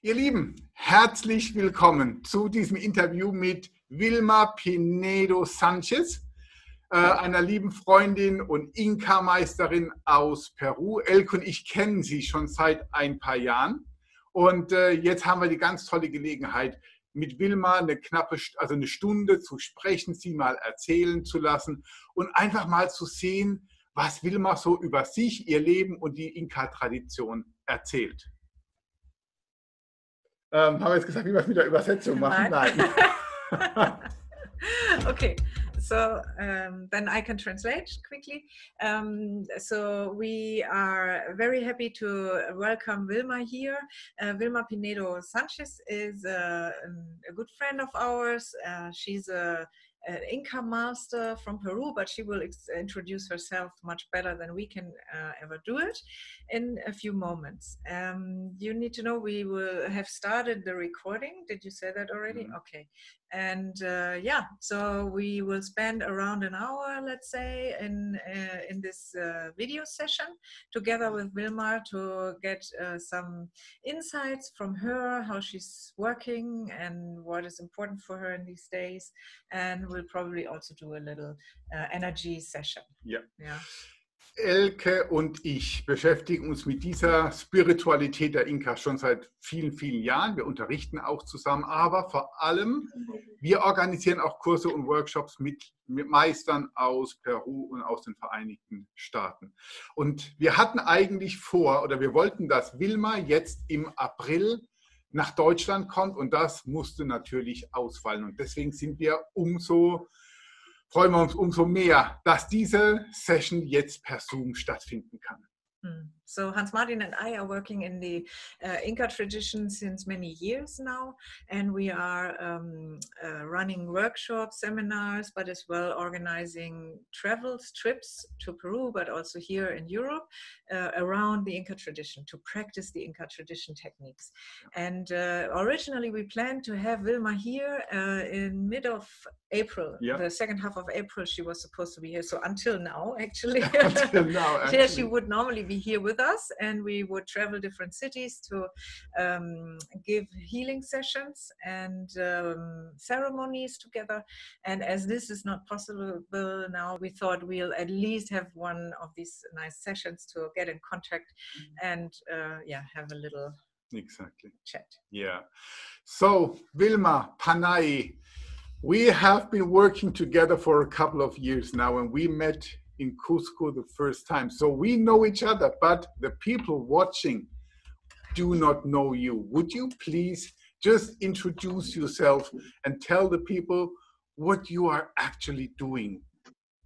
Ihr Lieben, herzlich willkommen zu diesem Interview mit Wilma Pinedo Sanchez, äh, einer lieben Freundin und Inka-Meisterin aus Peru. Elke und ich kennen sie schon seit ein paar Jahren. Und äh, jetzt haben wir die ganz tolle Gelegenheit, mit Wilma eine knappe, also eine Stunde zu sprechen, sie mal erzählen zu lassen und einfach mal zu sehen, was Wilma so über sich, ihr Leben und die Inka-Tradition erzählt. Ähm, haben wir jetzt gesagt, wie wir es mit der Übersetzung machen? Nein. Nein. okay. So um, then I can translate quickly. Um, so we are very happy to welcome Vilma here. Uh, Vilma Pinedo Sanchez is a, a, good friend of ours. Uh, she's a an Inca master from Peru, but she will introduce herself much better than we can uh, ever do it in a few moments. Um, you need to know we will have started the recording. Did you say that already? Mm -hmm. Okay and uh, yeah so we will spend around an hour let's say in uh, in this uh, video session together with Vilma to get uh, some insights from her how she's working and what is important for her in these days. And we'll probably also do a little uh, energy session. Yeah. Yeah Elke und ich beschäftigen uns mit dieser Spiritualität der Inka schon seit vielen, vielen Jahren. Wir unterrichten auch zusammen, aber vor allem, wir organisieren auch Kurse und Workshops mit, mit Meistern aus Peru und aus den Vereinigten Staaten. Und wir hatten eigentlich vor, oder wir wollten, dass Wilma jetzt im April nach Deutschland kommt und das musste natürlich ausfallen. Und deswegen sind wir umso freuen wir uns umso mehr, dass diese Session jetzt per Zoom stattfinden kann. Hmm. So Hans Martin and I are working in the uh, Inca tradition since many years now, and we are um, uh, running workshops, seminars, but as well organizing travels, trips to Peru, but also here in Europe uh, around the Inca tradition to practice the Inca tradition techniques. And uh, originally we planned to have Vilma here uh, in mid of April, yeah. the second half of April she was supposed to be here. So until now, actually, until now, actually. here she would normally be here with us and we would travel different cities to um, give healing sessions and um, ceremonies together. And as this is not possible now, we thought we'll at least have one of these nice sessions to get in contact mm-hmm. and uh, yeah, have a little exactly chat. Yeah. So Vilma Panay, we have been working together for a couple of years now, and we met in Cusco the first time. So we know each other, but the people watching do not know you. Would you please just introduce yourself and tell the people what you are actually doing?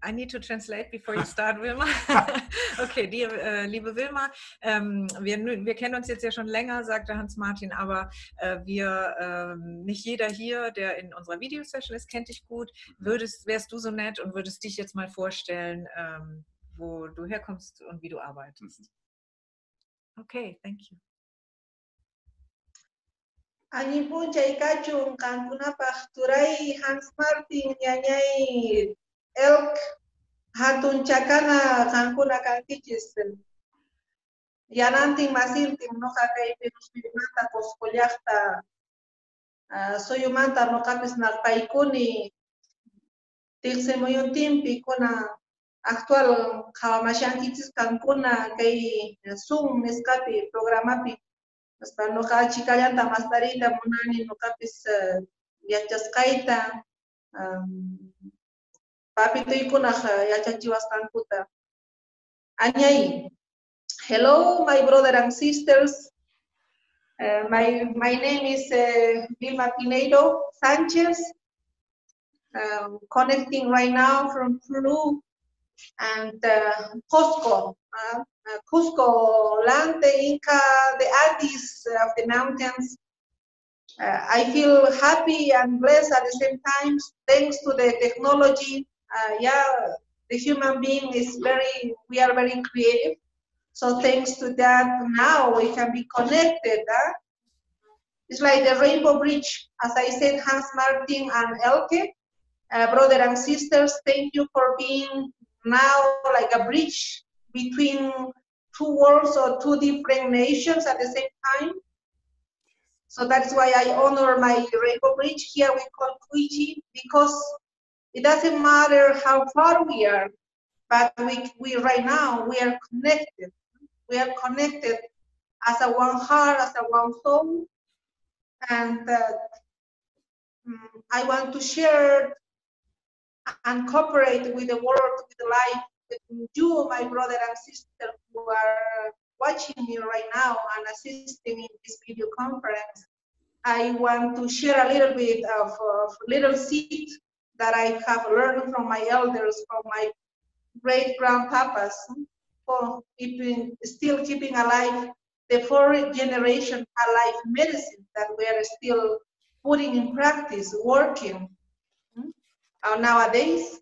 I need to translate before you start, Wilma. okay, die, äh, liebe Wilma, ähm, wir, wir kennen uns jetzt ja schon länger, sagte Hans-Martin, aber äh, wir, ähm, nicht jeder hier, der in unserer Videosession ist, kennt dich gut. Würdest, wärst du so nett und würdest dich jetzt mal vorstellen, ähm, wo du herkommst und wie du arbeitest? Okay, thank you. Ani po chay kachun kankunapaq turay Hans Martin ñañay elk hatun chakana kankuna kankichis yanantin masintin noqa kaypi Nuspirimanta Cusco llaqta uh, suyumanta noqapis narpaykuni tiqsimuyuntinpi kuna actual qhawamashankichis kankuna kay Zoom nisqapi programapi hasta noqa chikallanta mastarita munani noqapis uh, yachasqayta hello my brother and sisters. Uh, my my name is uh, Vilma Pinedo Sanchez. Um, connecting right now from Peru and uh, Cusco uh, Cusco land the Inca the Andes of the mountains. I feel happy and blessed at the same time thanks to the technology uh, yeah, the human being is very, we are very creative. So thanks to that, now we can be connected. Huh? It's like the Rainbow Bridge. As I said, Hans Martin and Elke, uh, brother and sisters, thank you for being now like a bridge between two worlds or two different nations at the same time. So that's why I honor my rainbow bridge. Here we call Kuiji because it doesn't matter how far we are, but we, we right now, we are connected. We are connected as a one heart, as a one soul. And uh, I want to share and cooperate with the world, with the life, with you, my brother and sister who are watching me right now and assisting in this video conference. I want to share a little bit of, of little seed that I have learned from my elders, from my great grandpapas, for keeping, still keeping alive the fourth generation alive medicine that we are still putting in practice, working. Uh, nowadays,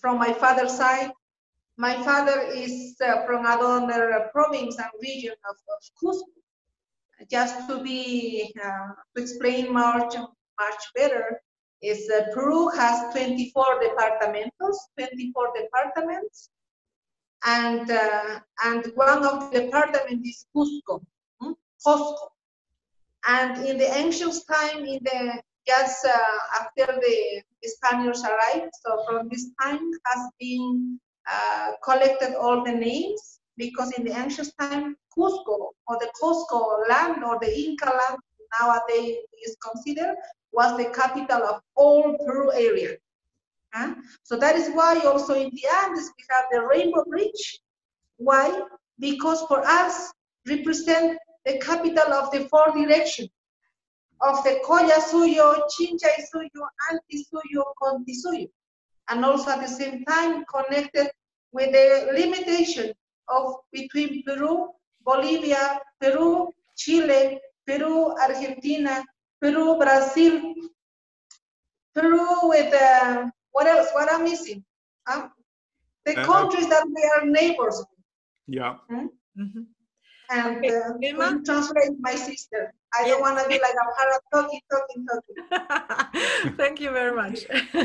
from my father's side, my father is uh, from another province and region of, of Cusco. Just to be, uh, to explain much, much better, is uh, Peru has 24 departamentos, 24 departments, and uh, and one of the departments is Cusco, hmm? Cusco. And in the ancient time, in the just uh, after the Spaniards arrived, so from this time has been uh, collected all the names because in the ancient time, Cusco or the Cusco land or the Inca land nowadays is considered was the capital of all Peru area. Huh? So that is why also in the Andes we have the Rainbow Bridge. Why? Because for us represent the capital of the four directions of the Collasuyo, Chincha Suyo, Anti Suyo, Conti Suyo. And also at the same time connected with the limitation of between Peru, Bolivia, Peru, Chile, Peru, Argentina, Peru, Brazil, Peru with uh, what else? What I'm missing? Um, the uh, countries that we are neighbors. Yeah. Hmm? Mm -hmm. And uh, translate my sister. I don't want to be like a parrot talking, talking, talking. Thank you very much.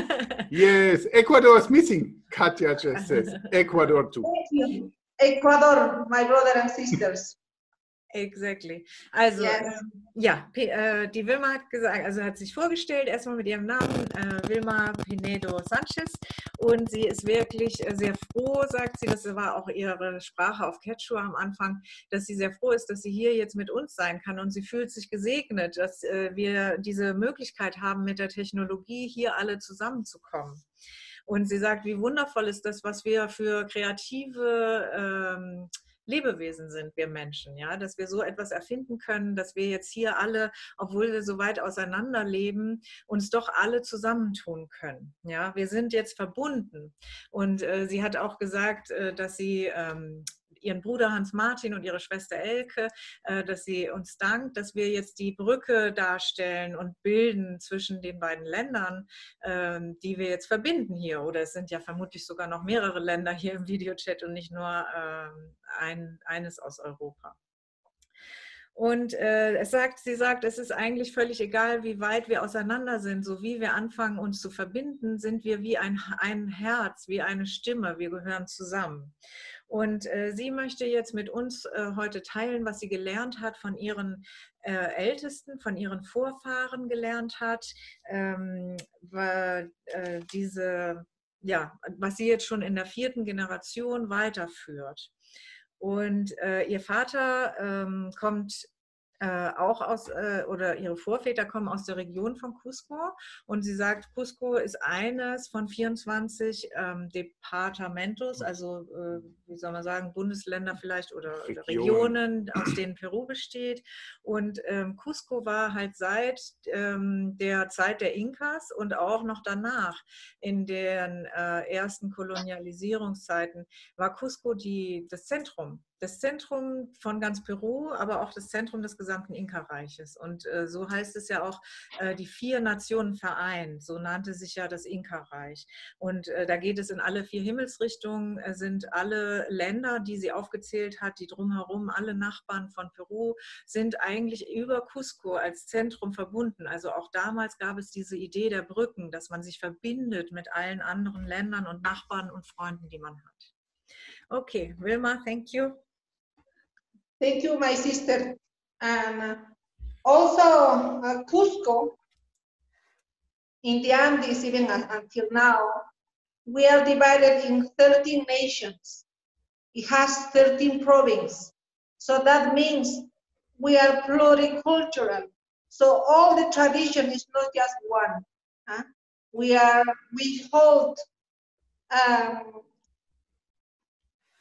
yes, Ecuador is missing. Katja just says Ecuador too. Thank you. Ecuador, my brother and sisters. Exactly. Also, yes. ähm, ja, P äh, die Wilma hat gesagt, also hat sich vorgestellt, erstmal mit ihrem Namen, äh, Wilma Pinedo Sanchez. Und sie ist wirklich äh, sehr froh, sagt sie, das war auch ihre Sprache auf Quechua am Anfang, dass sie sehr froh ist, dass sie hier jetzt mit uns sein kann. Und sie fühlt sich gesegnet, dass äh, wir diese Möglichkeit haben, mit der Technologie hier alle zusammenzukommen. Und sie sagt, wie wundervoll ist das, was wir für kreative ähm, Lebewesen sind, wir Menschen, ja, dass wir so etwas erfinden können, dass wir jetzt hier alle, obwohl wir so weit auseinander leben, uns doch alle zusammentun können. Ja, wir sind jetzt verbunden. Und äh, sie hat auch gesagt, äh, dass sie ähm, ihren Bruder Hans Martin und ihre Schwester Elke, äh, dass sie uns dankt, dass wir jetzt die Brücke darstellen und bilden zwischen den beiden Ländern, ähm, die wir jetzt verbinden hier. Oder es sind ja vermutlich sogar noch mehrere Länder hier im Videochat und nicht nur ähm, ein, eines aus Europa. Und äh, es sagt, sie sagt, es ist eigentlich völlig egal, wie weit wir auseinander sind. So wie wir anfangen, uns zu verbinden, sind wir wie ein, ein Herz, wie eine Stimme. Wir gehören zusammen. Und äh, sie möchte jetzt mit uns äh, heute teilen, was sie gelernt hat von ihren äh, Ältesten, von ihren Vorfahren gelernt hat, ähm, war, äh, diese, ja, was sie jetzt schon in der vierten Generation weiterführt. Und äh, ihr Vater ähm, kommt äh, auch aus, äh, oder ihre Vorväter kommen aus der Region von Cusco und sie sagt, Cusco ist eines von 24 ähm, Departamentos, also äh, wie soll man sagen, Bundesländer vielleicht oder, Region. Regionen, aus denen Peru besteht. Und ähm, Cusco war halt seit ähm, der Zeit der Inkas und auch noch danach in den äh, ersten Kolonialisierungszeiten war Cusco die, das Zentrum das Zentrum von ganz Peru, aber auch das Zentrum des gesamten Inka-Reiches. Und äh, so heißt es ja auch, äh, die vier Nationen vereint. So nannte sich ja das Inka-Reich. Und äh, da geht es in alle vier Himmelsrichtungen, äh, sind alle Länder, die sie aufgezählt hat, die drumherum, alle Nachbarn von Peru, sind eigentlich über Cusco als Zentrum verbunden. Also auch damals gab es diese Idee der Brücken, dass man sich verbindet mit allen anderen Ländern und Nachbarn und Freunden, die man hat. Okay, Wilma, thank you. Thank you, my sister. And uh, Also, uh, Cusco, in the Andes, even until now, we are divided in 13 nations. It has 13 provinces. So that means we are pluricultural. So all the tradition is not just one. Huh? We are, we hold um,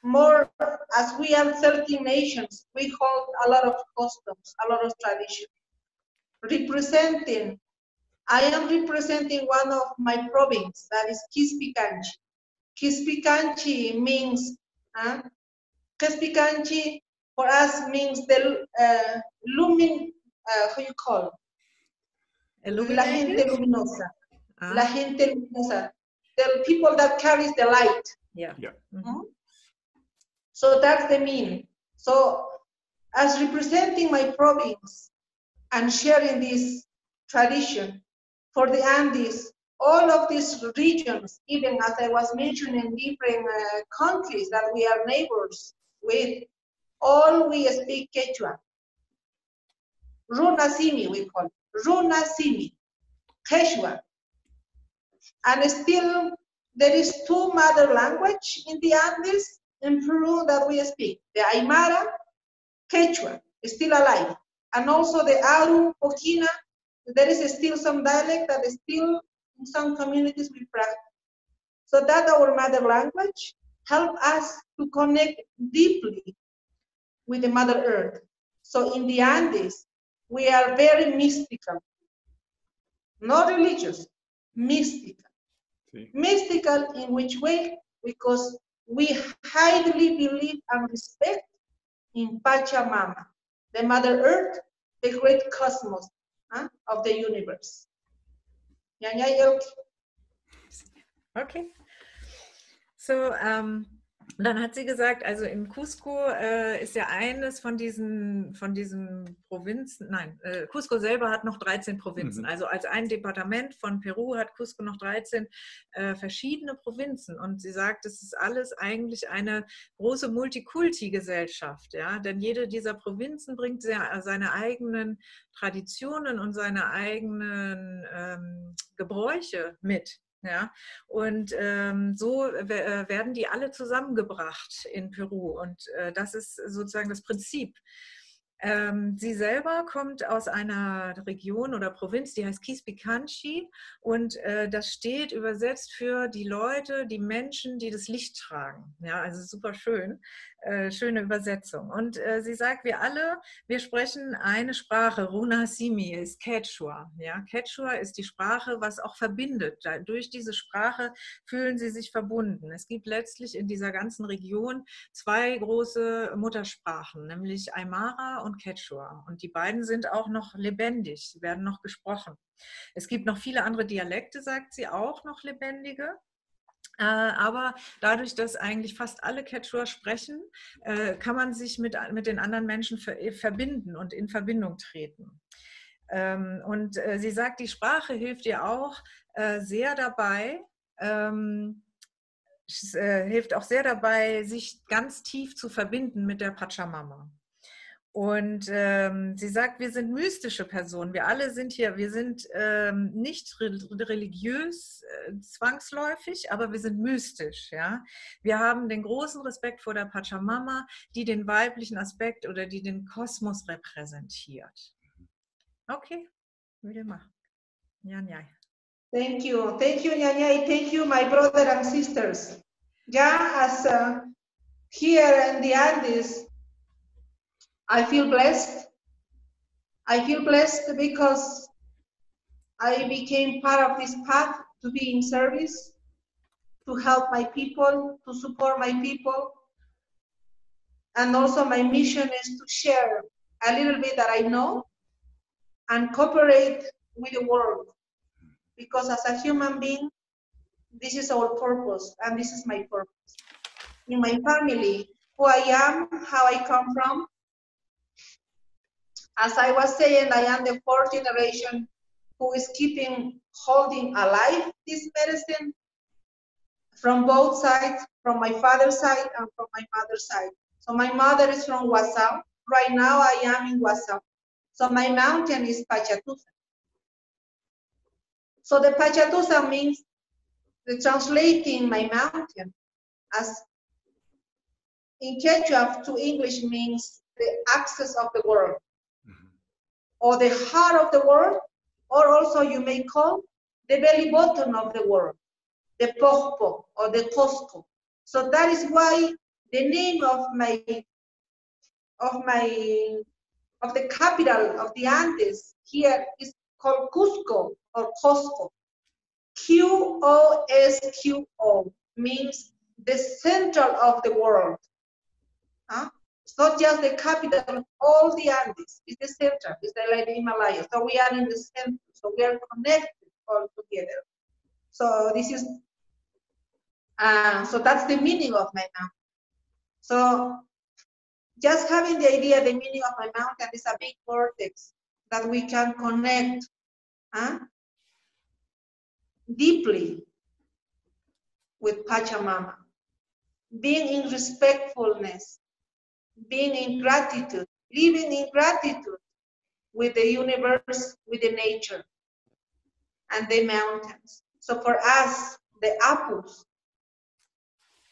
more, as we are 13 nations, we hold a lot of customs, a lot of tradition. Representing, I am representing one of my province, that is Quispicanchi. Quispicanchi means, huh? Quispicanchi for us means the uh, lumin, uh, how you call? La gente luminosa. Ah. La gente luminosa. The people that carries the light. Yeah. yeah. Mm -hmm. So that's the meaning. So as representing my province and sharing this tradition for the Andes, all of these regions, even as I was mentioning different uh, countries that we are neighbors with, all we speak Quechua. Runasimi, we call it. Runasimi, Quechua. And still, there is two mother language in the Andes, in Peru that we speak. The Aymara, Quechua, is still alive. And also the Aru, Puquina, there is still some dialect that is still in some communities we practice. So that our mother language help us to connect deeply with the Mother Earth. So in the Andes, we are very mystical, not religious, mystical. Sí. Mystical in which way? Because we highly believe and respect in Pachamama, the Mother Earth, the great cosmos huh, of the universe. Okay. So um, dann hat sie gesagt, also in Cusco äh, ist ja eines von diesen, von diesen Provinzen, nein, äh, Cusco selber hat noch 13 Provinzen. Mhm. Also als ein Departement von Peru hat Cusco noch 13 äh, verschiedene Provinzen. Und sie sagt, es ist alles eigentlich eine große Multikulti-Gesellschaft. Ja? Denn jede dieser Provinzen bringt sehr, seine eigenen Traditionen und seine eigenen ähm, Gebräuche mit. Ja, und ähm, so äh, werden die alle zusammengebracht in Peru. Und äh, das ist sozusagen das Prinzip. Ähm, sie selber kommt aus einer Region oder Provinz, die heißt Kispikanchi und äh, das steht übersetzt für die Leute, die Menschen, die das Licht tragen. Ja, also super schön. Äh, schöne Übersetzung. Und äh, sie sagt, wir alle, wir sprechen eine Sprache. Runa Simi ist Quechua. Ja? Quechua ist die Sprache, was auch verbindet. Da, durch diese Sprache fühlen sie sich verbunden. Es gibt letztlich in dieser ganzen Region zwei große Muttersprachen, nämlich Aymara und Quechua. Und die beiden sind auch noch lebendig, werden noch gesprochen. Es gibt noch viele andere Dialekte, sagt sie, auch noch lebendige. Äh, aber dadurch, dass eigentlich fast alle Quechua sprechen, äh, kann man sich mit, mit den anderen Menschen äh, verbinden und in Verbindung treten. Ähm, und sie sagt, die Sprache hilft ihr auch sehr dabei, ähm, hilft auch sehr dabei, sich ganz tief zu verbinden mit der Pachamama. Und ähm, sie sagt, wir sind mystische Personen. Wir alle sind hier, wir sind ähm, nicht religiös äh, zwangsläufig, aber wir sind mystisch. Ja? Wir haben den großen Respekt vor der Pachamama, die den weiblichen Aspekt oder die den Kosmos repräsentiert. Okay, wieder mal. Nyanyai. Thank you. Thank you, Nyanyai. Thank you, my brother and sisters. Yeah, as uh, here in the Andes, I feel blessed. I feel blessed because I became part of this path to be in service, to help my people, to support my people. And also my mission is to share a little bit that I know and cooperate with the world. Because as a human being, this is our purpose and this is my purpose. In my family, who I am, how I come from, as I was saying, I am the fourth generation who is keeping holding alive this medicine from both sides, from my father's side and from my mother's side. So my mother is from Huasao. Right now I am in Huasao. So my mountain is Pachatusa. So the Pachatusa means the translating my mountain as in Quechua to English means the access of the world. Or the heart of the world, or also you may call the belly button of the world, the Pojo or the Qosqo. So that is why the name of my of my of the capital of the Andes here is called Cusco or Qosqo. Q O S Q O means the central of the world. Huh? It's not just the capital, of all the Andes. It's the center. It's the, like the Himalayas. So we are in the center. So we are connected all together. So this is, uh, so that's the meaning of my mountain. So just having the idea, the meaning of my mountain is a big vortex that we can connect huh? deeply with Pachamama. Being in respectfulness, being in gratitude, living in gratitude with the universe, with the nature, and the mountains. So for us, the apus,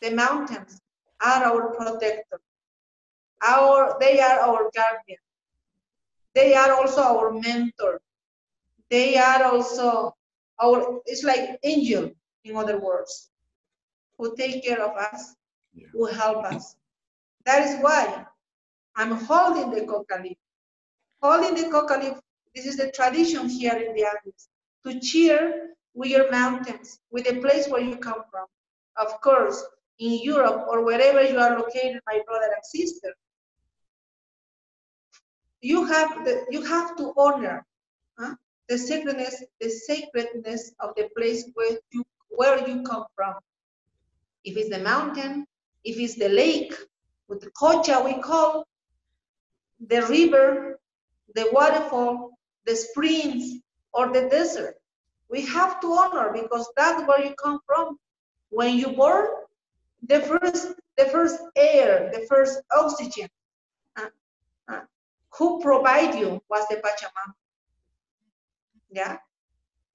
the mountains are our protector. Our, they are our guardian. They are also our mentor. They are also our, it's like angel, in other words, who take care of us, Yeah. who help us. That is why I'm holding the coca leaf. Holding the coca leaf, this is the tradition here in the Andes, to cheer with your mountains, with the place where you come from. Of course, in Europe or wherever you are located, my brother and sister, you have the, you have to honor huh, the sacredness the sacredness of the place where you where you come from. If it's the mountain, if it's the lake, with the kocha we call the river, the waterfall, the springs, or the desert. We have to honor because that's where you come from. When you born, the first, the first air, the first oxygen, uh, uh, who provide you was the Pachamama. Yeah,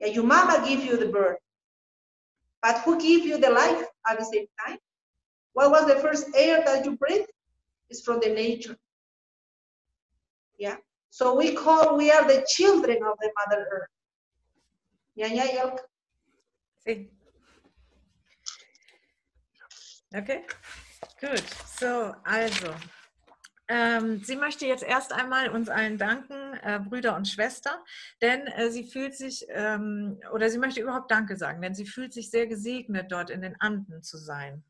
yeah. Your mama give you the birth, but who give you the life at the same time? What was the first air that you breathe? It's from the nature. Yeah. So we call we are the children of the Mother Earth. Yeah, yeah, yeah. See. Okay, Good. So, also, ähm, sie möchte jetzt erst einmal uns allen danken, äh, Brüder und Schwester, denn äh, sie fühlt sich, ähm, oder sie möchte überhaupt Danke sagen, denn sie fühlt sich sehr gesegnet, dort in den Anden zu sein.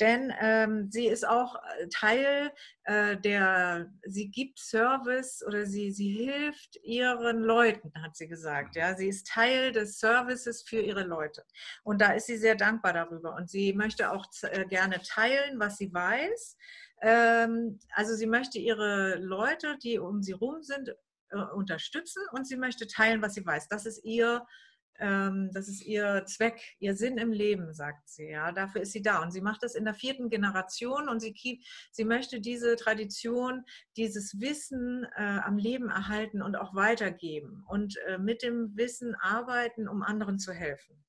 Denn ähm, sie ist auch äh, Teil äh, der, sie gibt Service oder sie, sie hilft ihren Leuten, hat sie gesagt. Ja, sie ist Teil des Services für ihre Leute. Und da ist sie sehr dankbar darüber. Und sie möchte auch äh, gerne teilen, was sie weiß. Ähm, also sie möchte ihre Leute, die um sie rum sind, äh, unterstützen und sie möchte teilen, was sie weiß. Das ist ihr ähm, das ist ihr Zweck, ihr Sinn im Leben, sagt sie. Ja, dafür ist sie da. Und sie macht das in der vierten Generation und sie, sie möchte diese Tradition, dieses Wissen äh, am Leben erhalten und auch weitergeben und äh, mit dem Wissen arbeiten, um anderen zu helfen.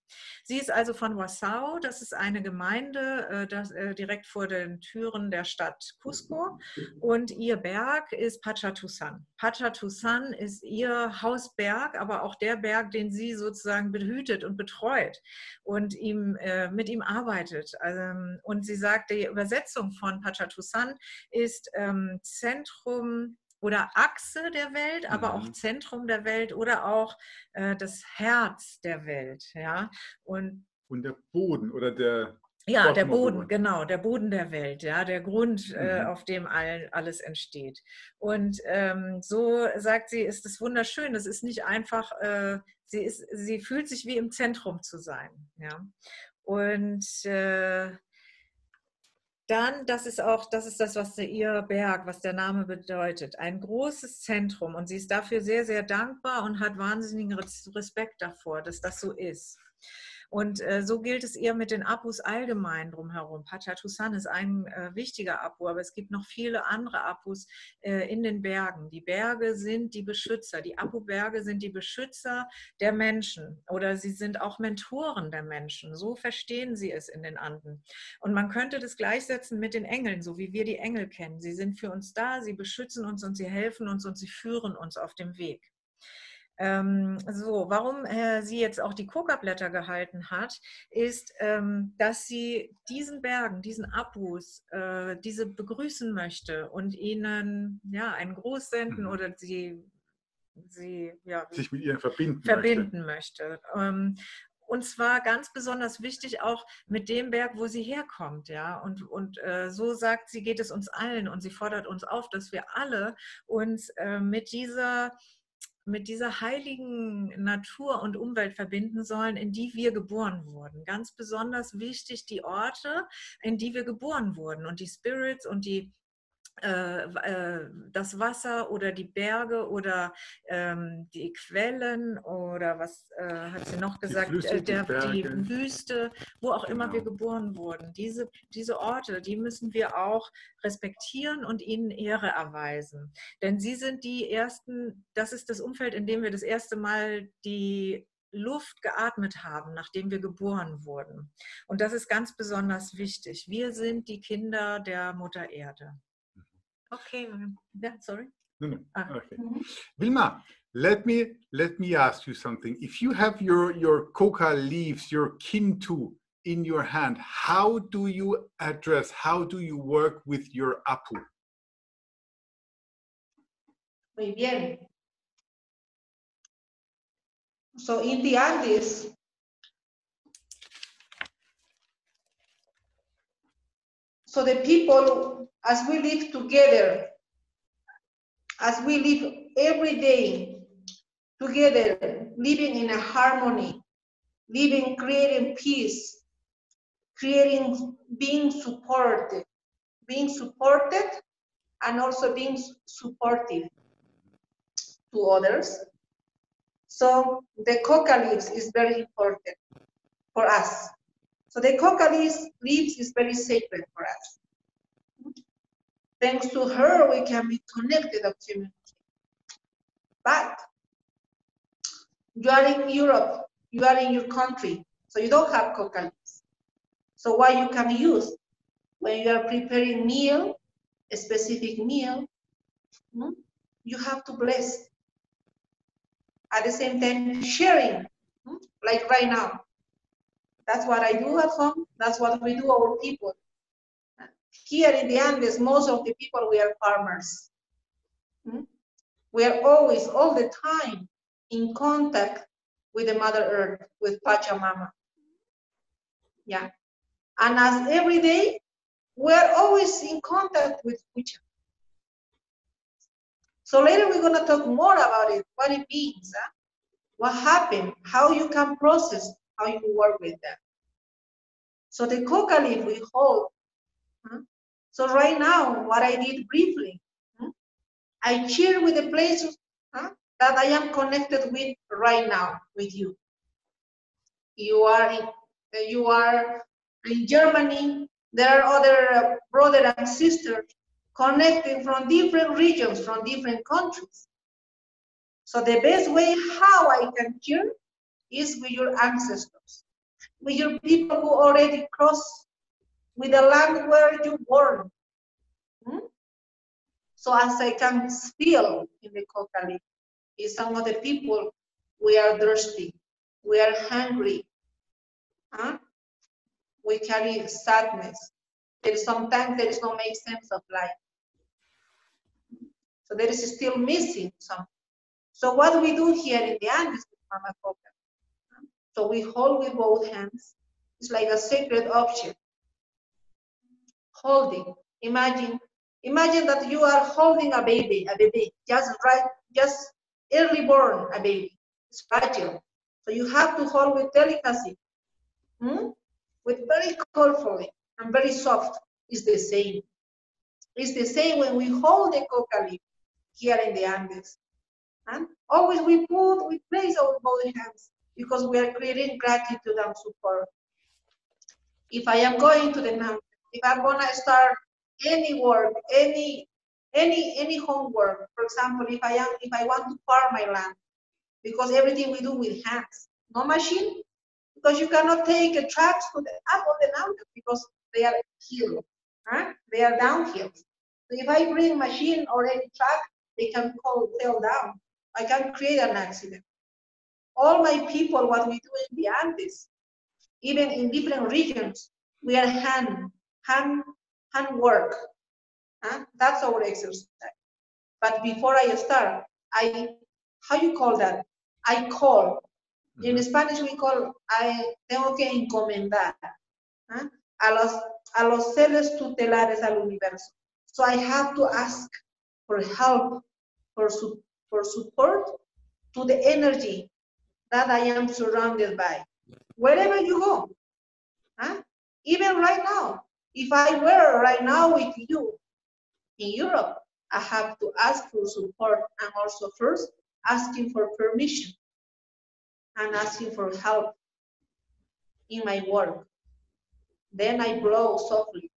Sie ist also von Wassau, das ist eine Gemeinde äh, das, äh, direkt vor den Türen der Stadt Cusco und ihr Berg ist Pachatusan. Pachatusan ist ihr Hausberg, aber auch der Berg, den sie sozusagen behütet und betreut und ihm, äh, mit ihm arbeitet. Ähm, und sie sagt, die Übersetzung von Pachatusan ist ähm, Zentrum oder Achse der Welt, aber auch Zentrum der Welt oder auch äh, das Herz der Welt. Ja? Und, Und der Boden oder der. ja, Dort der Boden, bewohnt. genau, der Boden der Welt, ja, der Grund, äh, Mhm. auf dem all, alles entsteht. Und ähm, so sagt sie, ist es wunderschön. Es ist nicht einfach, äh, sie, ist, sie fühlt sich wie im Zentrum zu sein. Ja? Und äh, dann, das ist auch, das ist das, was ihr Berg, was der Name bedeutet. Ein großes Zentrum. Und sie ist dafür sehr, sehr dankbar und hat wahnsinnigen Res- Respekt davor, dass das so ist. Und äh, so gilt es ihr mit den Apus allgemein drumherum. Pachatusan ist ein äh, wichtiger Apu, aber es gibt noch viele andere Apus äh, in den Bergen. Die Berge sind die Beschützer. Die Apu-Berge sind die Beschützer der Menschen oder sie sind auch Mentoren der Menschen. So verstehen sie es in den Anden. Und man könnte das gleichsetzen mit den Engeln, so wie wir die Engel kennen. Sie sind für uns da, sie beschützen uns und sie helfen uns und sie führen uns auf dem Weg. Ähm, so, warum äh, sie jetzt auch die Kokablätter gehalten hat, ist, ähm, dass sie diesen Bergen, diesen Abus, äh, diese begrüßen möchte und ihnen ja einen Gruß senden mhm. oder sie, sie ja, sich mit ihr verbinden, verbinden möchte. möchte. Ähm, und zwar ganz besonders wichtig auch mit dem Berg, wo sie herkommt, ja. Und, und äh, so sagt sie, geht es uns allen und sie fordert uns auf, dass wir alle uns äh, mit dieser mit dieser heiligen Natur und Umwelt verbinden sollen, in die wir geboren wurden. Ganz besonders wichtig die Orte, in die wir geboren wurden und die Spirits und die das Wasser oder die Berge oder ähm, die Quellen oder was äh, hat sie noch gesagt, die, Flüsse, der, die, die, Wüste, wo auch genau. immer wir geboren wurden. Diese, diese Orte, die müssen wir auch respektieren und ihnen Ehre erweisen. Denn sie sind die ersten, das ist das Umfeld, in dem wir das erste Mal die Luft geatmet haben, nachdem wir geboren wurden. Und das ist ganz besonders wichtig. Wir sind die Kinder der Mutter Erde. Okay, yeah, sorry. No, no. Ah. Okay. Vilma, let me let me ask you something. If you have your your coca leaves, your kintu in your hand, how do you address? How do you work with your apu? Muy bien. So in the Andes, so the people as we live together, as we live every day together, living in a harmony, living, creating peace, creating, being supported, being supported, and also being supportive to others. So the coca leaves is very important for us. So the coca leaves, is very sacred for us. Thanks to her, we can be connected of community. But you are in Europe, you are in your country, so you don't have coca. So what you can use when you are preparing meal, a specific meal, hmm, you have to bless. At the same time, sharing, hmm, like right now. That's what I do at home. That's what we do, our people. Here in the Andes, most of the people, we are farmers. Hmm? We are always, all the time, in contact with the Mother Earth, with Pachamama. Yeah. And as every day, we're always in contact with Pucha. So later we're going to talk more about it, what it means, huh? what happened, how you can process, how you work with that. So the coca leaf we hold huh? So right now, what I did briefly, hmm, I share with the places that I am connected with right now with you. You are in, you are in Germany. There are other uh, brother and sisters connecting from different regions, from different countries. So the best way how I can share is with your ancestors, with your people who already crossed with the land where you born. Hmm? So as I can feel in the Kokali, is some of the people, we are thirsty, we are hungry, huh? we carry sadness. There is sometimes there is no make sense of life. So there is still missing something. So what we do here in the Andes with Mama Coca, so we hold with both hands. It's like a sacred object holding. Imagine, imagine that you are holding a baby, a baby, just right, just early born, a baby. It's fragile. So you have to hold with delicacy, hmm? with very carefully and very soft. It's the same. It's the same when we hold the coca leaf here in the Andes. And always we put, we place our both hands because we are creating gratitude and support. If I am going to the mountain, if I'm gonna start any work, any any any homework, for example, if I am if I want to farm my land, because everything we do with hands, no machine, because you cannot take a trucks to the up of the mountain because they are hill, huh? they are downhill. So if I bring machine or any truck, they can fall down. I can create an accident. All my people, what we do in the Andes, even in different regions, we are hand, hand, hand work. Huh? That's our exercise. But before I start, I, how you call that? I call. In Mhm. Spanish we call, I tengo que encomendar ¿ah? a, los, a los seres tutelares al universo. So I have to ask for help, for, su- for support to the energy that I am surrounded by. Wherever you go, huh? even right now, if I were right now with you in Europe, I have to ask for support and also first asking for permission and asking for help in my work. Then I blow softly.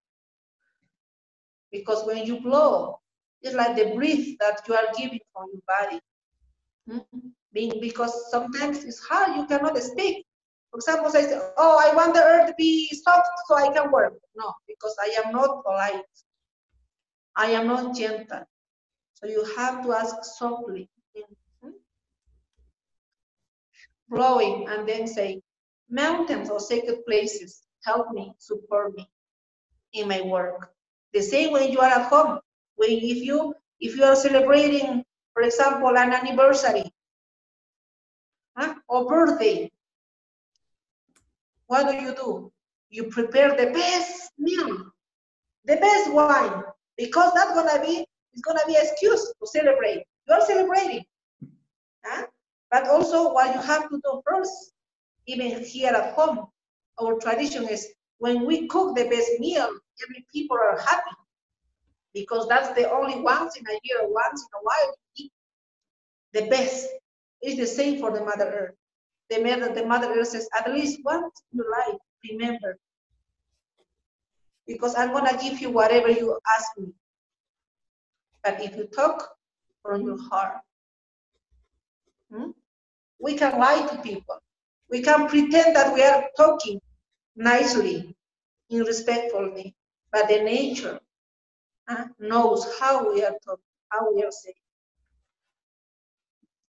Because when you blow, it's like the breath that you are giving from your body. Hmm? Because sometimes it's hard, you cannot speak. For example, I say, oh, I want the earth to be soft so I can work. No, because I am not polite. I am not gentle. So you have to ask softly. Blowing and then say, mountains or sacred places, help me, support me in my work. The same when you are at home. When if you if you are celebrating, for example, an anniversary huh, or birthday, what do you do? You prepare the best meal, the best wine, because that's gonna be it's gonna be excuse to celebrate. You are celebrating. Huh? But also what you have to do first, even here at home, our tradition is when we cook the best meal, every people are happy because that's the only once in a year, once in a while, the best. It's the same for the Mother Earth. The mother, the Mother says, at least once in your life, remember. Because I'm gonna give you whatever you ask me. But if you talk from your heart, hmm, we can lie to people. We can pretend that we are talking nicely, in respectfully, but the nature uh, knows how we are talking, how we are saying.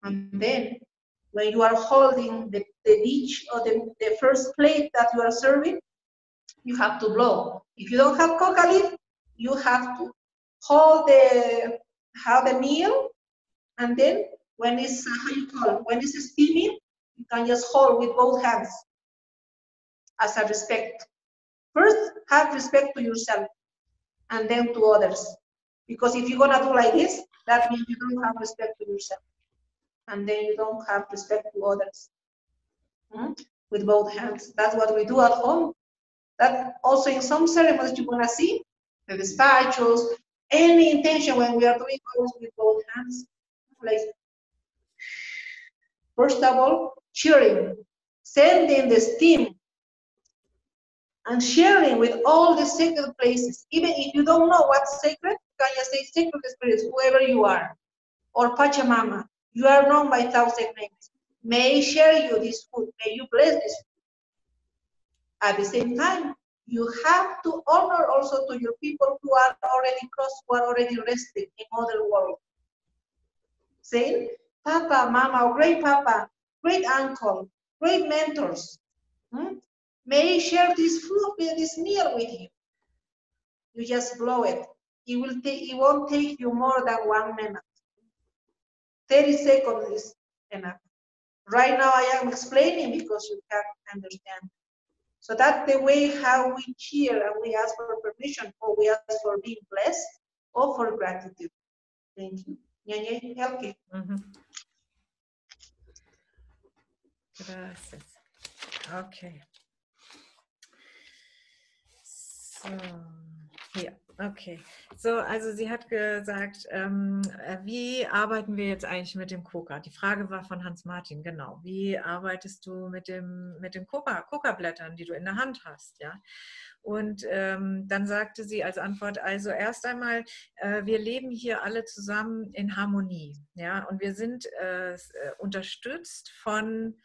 And then, when you are holding the, the dish or the, the first plate that you are serving, you have to blow. If you don't have coca leaf, you have to hold the have the meal, and then when it's uh, how you call when it's steaming, you can just hold with both hands as a respect. First, have respect to yourself and then to others. Because if you're gonna do like this, that means you don't have respect to yourself. And then you don't have respect to others. Hmm? With both hands. That's what we do at home. That also in some ceremonies you're gonna see the despachos, any intention when we are doing goes with both hands. Like first of all, cheering, sending the steam and sharing with all the sacred places. Even if you don't know what's sacred, can you say sacred spirits, whoever you are, or Pachamama. You are known by thousand names. May I share you this food. May you bless this food. At the same time, you have to honor also to your people who are already crossed, who are already resting in other world. Saying, Papa, Mama, great Papa, great uncle, great mentors. hmm? May I share this food, this meal with you. You just blow it. It will take. It won't take you more than one minute. Thirty seconds is enough. Right now, I am explaining because you can understand. So that's the way how we cheer and we ask for permission, or we ask for being blessed, or for gratitude. Thank you. Ñañe, help you. Mhm. Gracias. Okay. So, here. Okay, so also sie hat gesagt, ähm, äh, wie arbeiten wir jetzt eigentlich mit dem Coca? Die Frage war von Hans Martin, genau. Wie arbeitest du mit dem mit den Coca-Blättern, die du in der Hand hast, ja? Und ähm, dann sagte sie als Antwort, also erst einmal, äh, wir leben hier alle zusammen in Harmonie, ja, und wir sind äh, äh unterstützt von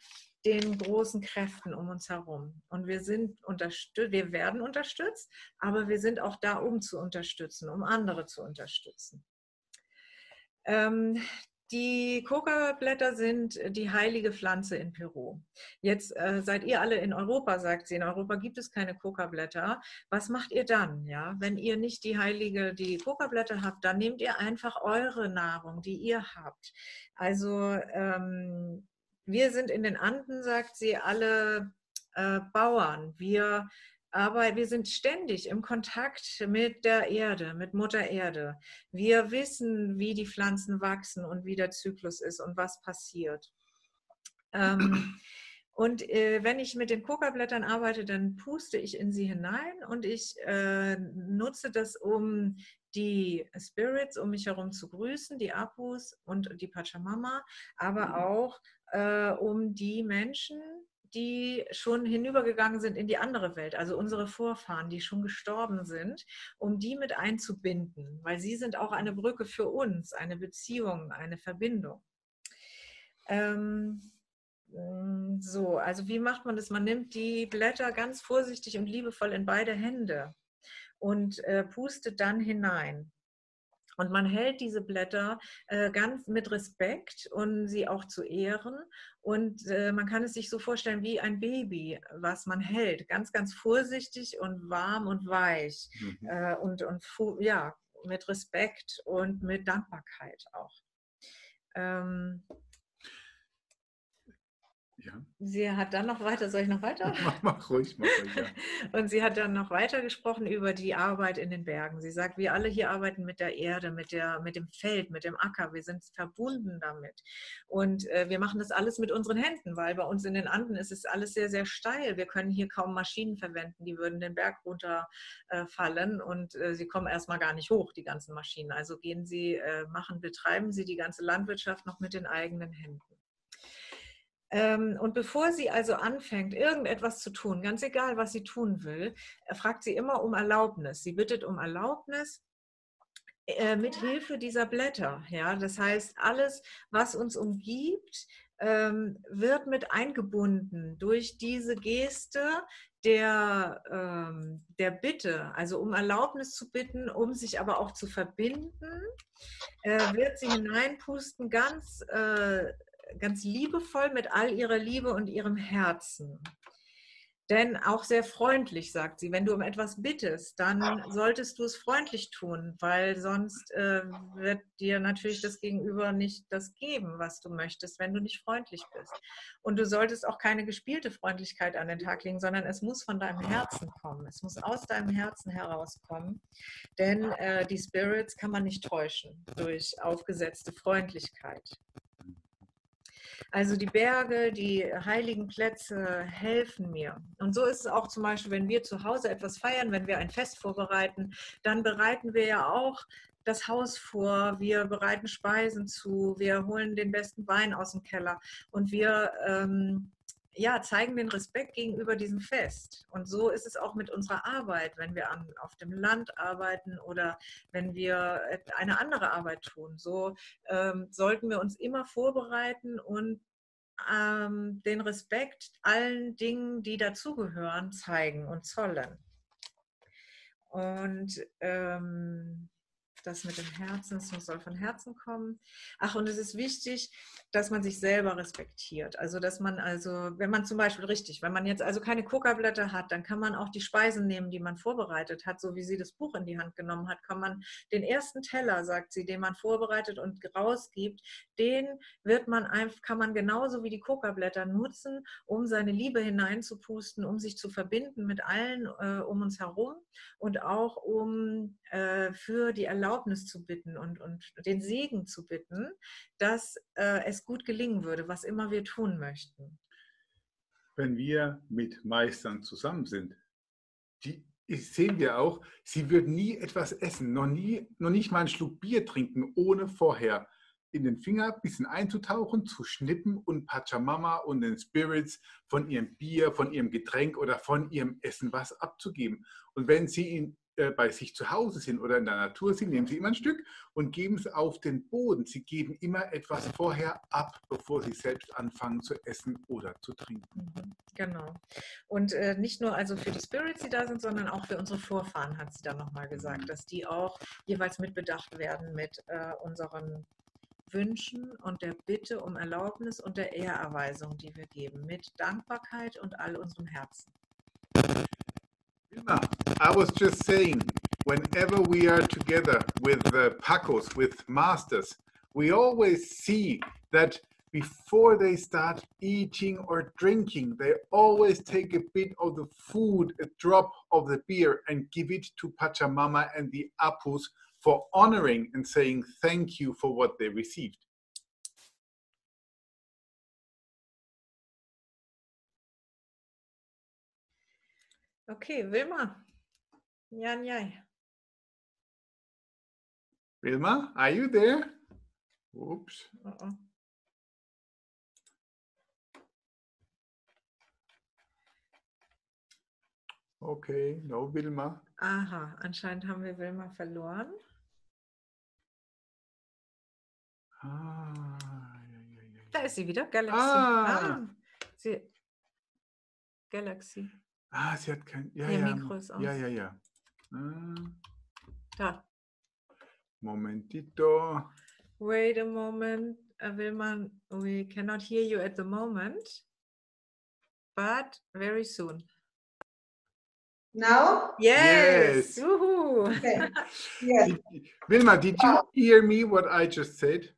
den großen Kräften um uns herum. Und wir sind unterstützt, wir werden unterstützt, aber wir sind auch da, um zu unterstützen, um andere zu unterstützen. Ähm, die Coca-Blätter sind die heilige Pflanze in Peru. Jetzt äh, seid ihr alle in Europa, sagt sie. In Europa gibt es keine Coca-Blätter. Was macht ihr dann? Ja, wenn ihr nicht die heilige, die Coca-Blätter habt, dann nehmt ihr einfach eure Nahrung, die ihr habt. Also ähm, wir sind in den Anden, sagt sie, alle äh, Bauern. Wir, aber wir sind ständig im Kontakt mit der Erde, mit Mutter Erde. Wir wissen, wie die Pflanzen wachsen und wie der Zyklus ist und was passiert. Ähm, und äh, wenn ich mit den Kokablättern arbeite, dann puste ich in sie hinein und ich äh, nutze das, um die Spirits um mich herum zu grüßen, die Apus und die Pachamama, aber mhm. auch äh, um die Menschen, die schon hinübergegangen sind in die andere Welt, also unsere Vorfahren, die schon gestorben sind, um die mit einzubinden, weil sie sind auch eine Brücke für uns, eine Beziehung, eine Verbindung. Ähm, mm, so, also wie macht man das? Man nimmt die Blätter ganz vorsichtig und liebevoll in beide Hände und äh, pustet dann hinein. Und man hält diese Blätter äh, ganz mit Respekt und sie auch zu ehren. Und äh, man kann es sich so vorstellen wie ein Baby, was man hält. Ganz, ganz vorsichtig und warm und weich. Mhm. Äh, und, und ja, mit Respekt und mit Dankbarkeit auch. Ähm, ja. Sie hat dann noch weiter, soll ich noch weiter? Mach, mach ruhig, mach ruhig, ja. Und sie hat dann noch weiter gesprochen über die Arbeit in den Bergen. Sie sagt, wir alle hier arbeiten mit der Erde, mit, der, mit dem Feld, mit dem Acker. Wir sind verbunden damit. Und äh, wir machen das alles mit unseren Händen, weil bei uns in den Anden ist es alles sehr, sehr steil. Wir können hier kaum Maschinen verwenden, die würden den Berg runterfallen äh, und äh, sie kommen erstmal gar nicht hoch, die ganzen Maschinen. Also gehen sie, äh, machen, betreiben sie die ganze Landwirtschaft noch mit den eigenen Händen. Ähm, und bevor sie also anfängt, irgendetwas zu tun, ganz egal, was sie tun will, äh, fragt sie immer um Erlaubnis. Sie bittet um Erlaubnis äh, mit Hilfe dieser Blätter. Ja, das heißt, alles, was uns umgibt, ähm, wird mit eingebunden durch diese Geste der, ähm, der Bitte, also um Erlaubnis zu bitten, um sich aber auch zu verbinden, äh, wird sie hineinpusten ganz ganz liebevoll mit all ihrer Liebe und ihrem Herzen. Denn auch sehr freundlich, sagt sie, wenn du um etwas bittest, dann solltest du es freundlich tun, weil sonst äh, wird dir natürlich das Gegenüber nicht das geben, was du möchtest, wenn du nicht freundlich bist. Und du solltest auch keine gespielte Freundlichkeit an den Tag legen, sondern es muss von deinem Herzen kommen. Es muss aus deinem Herzen herauskommen. Denn äh, die Spirits kann man nicht täuschen durch aufgesetzte Freundlichkeit. Also die Berge, die heiligen Plätze helfen mir. Und so ist es auch zum Beispiel, wenn wir zu Hause etwas feiern, wenn wir ein Fest vorbereiten, dann bereiten wir ja auch das Haus vor, wir bereiten Speisen zu, wir holen den besten Wein aus dem Keller. Und wir ähm, ja, zeigen den Respekt gegenüber diesem Fest. Und so ist es auch mit unserer Arbeit, wenn wir an, auf dem Land arbeiten oder wenn wir eine andere Arbeit tun. So ähm, sollten wir uns immer vorbereiten und ähm, den Respekt allen Dingen, die dazugehören, zeigen und zollen. Und ähm, das mit dem Herzen, es soll von Herzen kommen. Ach, und es ist wichtig, dass man sich selber respektiert. Also, dass man also, wenn man zum Beispiel richtig, wenn man jetzt also keine Coca-Blätter hat, dann kann man auch die Speisen nehmen, die man vorbereitet hat, so wie sie das Buch in die Hand genommen hat, kann man den ersten Teller, sagt sie, den man vorbereitet und rausgibt, den wird man einfach, kann man genauso wie die Coca-Blätter nutzen, um seine Liebe hineinzupusten, um sich zu verbinden mit allen äh, um uns herum und auch um äh, für die Erlaubnis zu bitten und, und den Segen zu bitten, dass äh, es gut gelingen würde, was immer wir tun möchten. Wenn wir mit Meistern zusammen sind, die sehen wir auch, sie wird nie etwas essen, noch, nie, noch nicht mal einen Schluck Bier trinken, ohne vorher in den Finger ein bisschen einzutauchen, zu schnippen und Pachamama und den Spirits von ihrem Bier, von ihrem Getränk oder von ihrem Essen was abzugeben. Und wenn sie in, bei sich zu Hause sind oder in der Natur sind, nehmen sie immer ein Stück und geben es auf den Boden. Sie geben immer etwas vorher ab, bevor sie selbst anfangen zu essen oder zu trinken. Mhm, genau. Und äh, nicht nur also für die Spirits, die da sind, sondern auch für unsere Vorfahren, hat sie da nochmal gesagt, dass die auch jeweils mitbedacht werden mit äh, unseren Wünschen und der Bitte um Erlaubnis und der Ehrerweisung, die wir geben, mit Dankbarkeit und all unserem Herzen. Vilma, I was just saying, whenever we are together with uh, Paqos, with masters, we always see that before they start eating or drinking, they always take a bit of the food, a drop of the beer, and give it to Pachamama and the Apus for honoring and saying thank you for what they received. Okay, Vilma. Jan Jai. Wilma, are you there? Oops. Uh -oh. Okay, no Wilma. Aha, anscheinend haben wir Wilma verloren. Ah, ja, ja, ja. Da ist sie wieder, Galaxy. Ah. sie, Galaxy. Ah, sie hat kein. Ja, Ihr ja. Mikro ist aus. Ja, ja, ja. Ah, Da. Momentito. Wait a moment, uh, Vilma. We cannot hear you at the moment, but very soon. Now? Yes. Yes. Woohoo. Okay. Yes. Did- Vilma, did you hear me what I just said?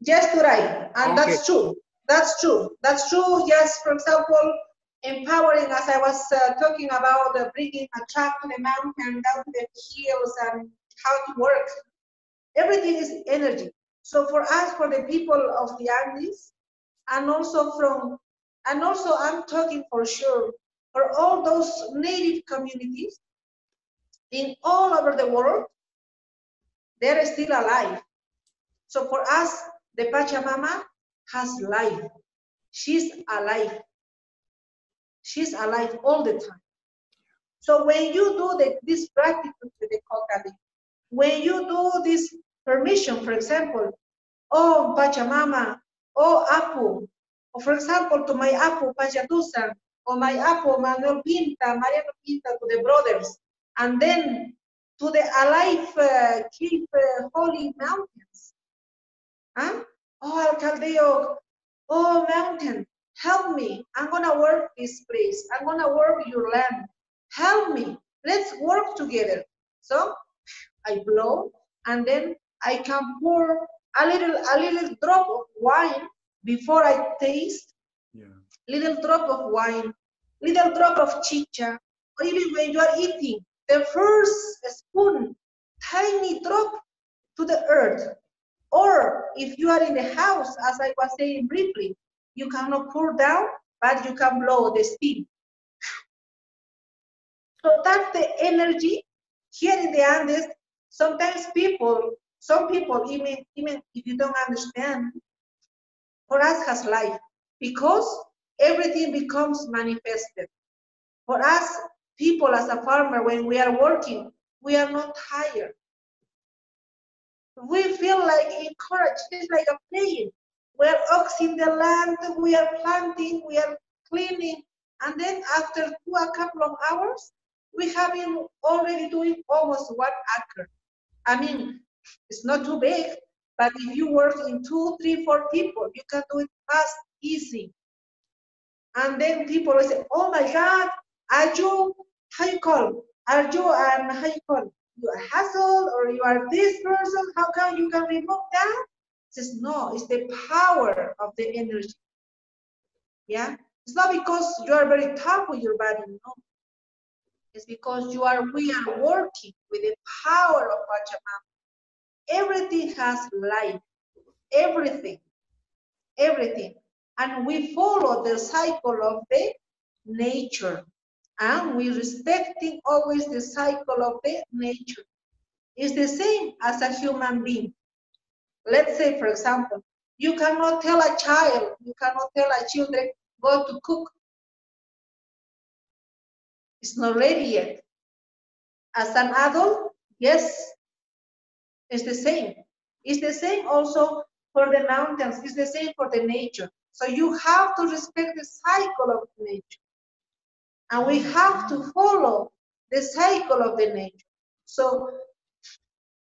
Yes, right. And Okay. that's true. That's true. That's true. Yes, for example, empowering, as I was uh, talking about, uh, bringing a truck to the mountain, down to the hills, and how to work. Everything is energy. So for us, for the people of the Andes, and also from, and also I'm talking for sure for all those native communities in all over the world, they're still alive. So for us, the Pachamama has life. She's alive. She's alive all the time. So when you do the, this gratitude to the coconut, when you do this permission, for example, oh Pachamama, oh Apu, or for example, to my Apu Pachatusan, or my Apu Manuel Pinta, Mariano Pinta, to the brothers, and then to the alive uh, keep uh, holy mountains. Huh? Oh, Alcaldeo, oh, mountain, help me. I'm gonna work this place. I'm gonna work your land. Help me. Let's work together. So I blow, and then I can pour a little, a little drop of wine before I taste. Yeah. Little drop of wine, little drop of chicha, or even when you are eating, the first spoon, tiny drop to the earth. Or if you are in the house, as I was saying briefly, you cannot pour down, but you can blow the steam. So that's the energy here in the Andes. Sometimes people, some people, even, even if you don't understand, for us has life because everything becomes manifested. For us, people as a farmer, when we are working, we are not tired we feel like encouraged. It's like a playing. We are oxing the land, we are planting, we are cleaning, and then after two, a couple of hours, we have been already doing almost one acre. I mean, it's not too big, but if you work in two, three, four people, you can do it fast, easy. And then people will say, "Oh my God, are you how you call? Are you and how you call? you are hustle or you are this person, how come you can remove that? Says no, it's the power of the energy. Yeah, it's not because you are very tough with your body, no. It's because you are we are working with the power of Pachamama. Everything has life, everything, everything. And we follow the cycle of the nature. and we respecting always the cycle of the nature. It's the same as a human being. Let's say, for example, you cannot tell a child, you cannot tell a children, go to cook. It's not ready yet. As an adult, yes, it's the same. It's the same also for the mountains. It's the same for the nature. So you have to respect the cycle of nature. And we have to follow the cycle of the nature. So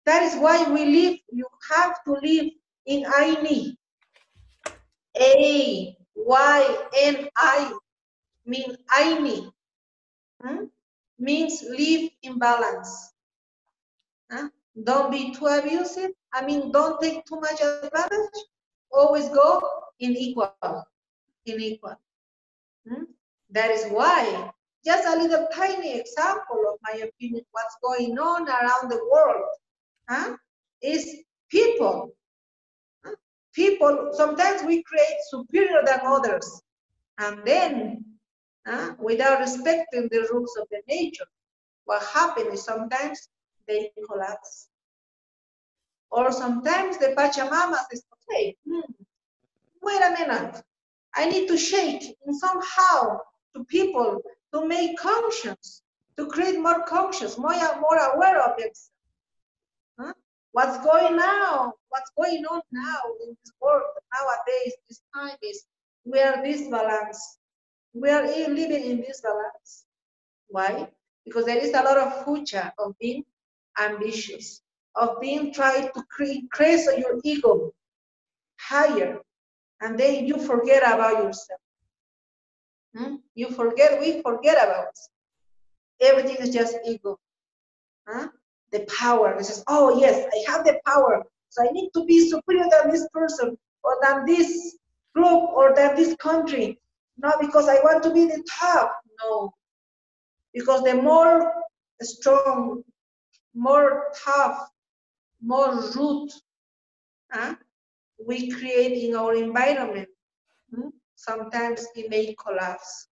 that is why we live, you have to live in Ayni. A, Y, N, I mean Ayni. Hmm? Means live in balance. Huh? Don't be too abusive. I mean, don't take too much advantage. Always go in equal, in equal. Hmm? That is why, just a little tiny example of my opinion, what's going on around the world huh, is people. People, sometimes we create superior than others. And then, huh, without respecting the rules of the nature, what happens is sometimes they collapse. Or sometimes the Pachamama says, okay, hmm, wait a minute. I need to shake somehow to people to make conscious, to create more conscious, more, more aware of it. What's going on? What's going on now in this world nowadays? This time is we are this balance. We are living in this balance. Why? Because there is a lot of future of being ambitious, of being trying to increase your ego higher, and then you forget about yourself. Hmm? You forget, we forget about everything is just ego. Huh? The power. This says, oh yes, I have the power. So I need to be superior than this person or than this group or than this country. Not because I want to be the top. No. Because the more strong more tough, more root huh, we create in our environment, hmm, sometimes it may collapse.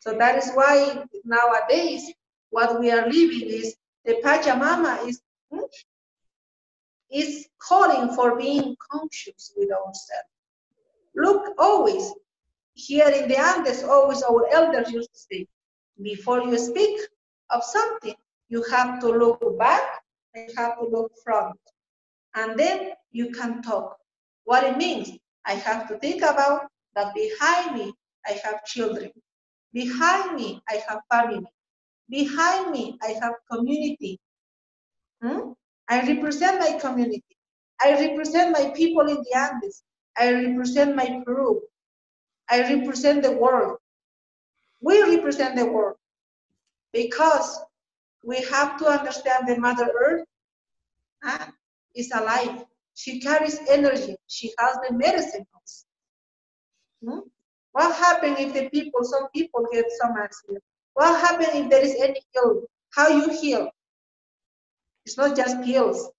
So that is why nowadays what we are living is the Pachamama is is calling for being conscious with ourselves. Look always here in the Andes, always our elders used to say, before you speak of something, you have to look back and have to look front. And then you can talk. What it means, I have to think about that behind me, I have children. Behind me, I have family. Behind me, I have community. Hmm? I represent my community. I represent my people in the Andes. I represent my Peru. I represent the world. We represent the world because we have to understand the Mother Earth uh, is alive. She carries energy. She has the medicine. Hmm? What happens if the people, some people get some accident? What happens if there is any ill? How you heal? It's not just pills.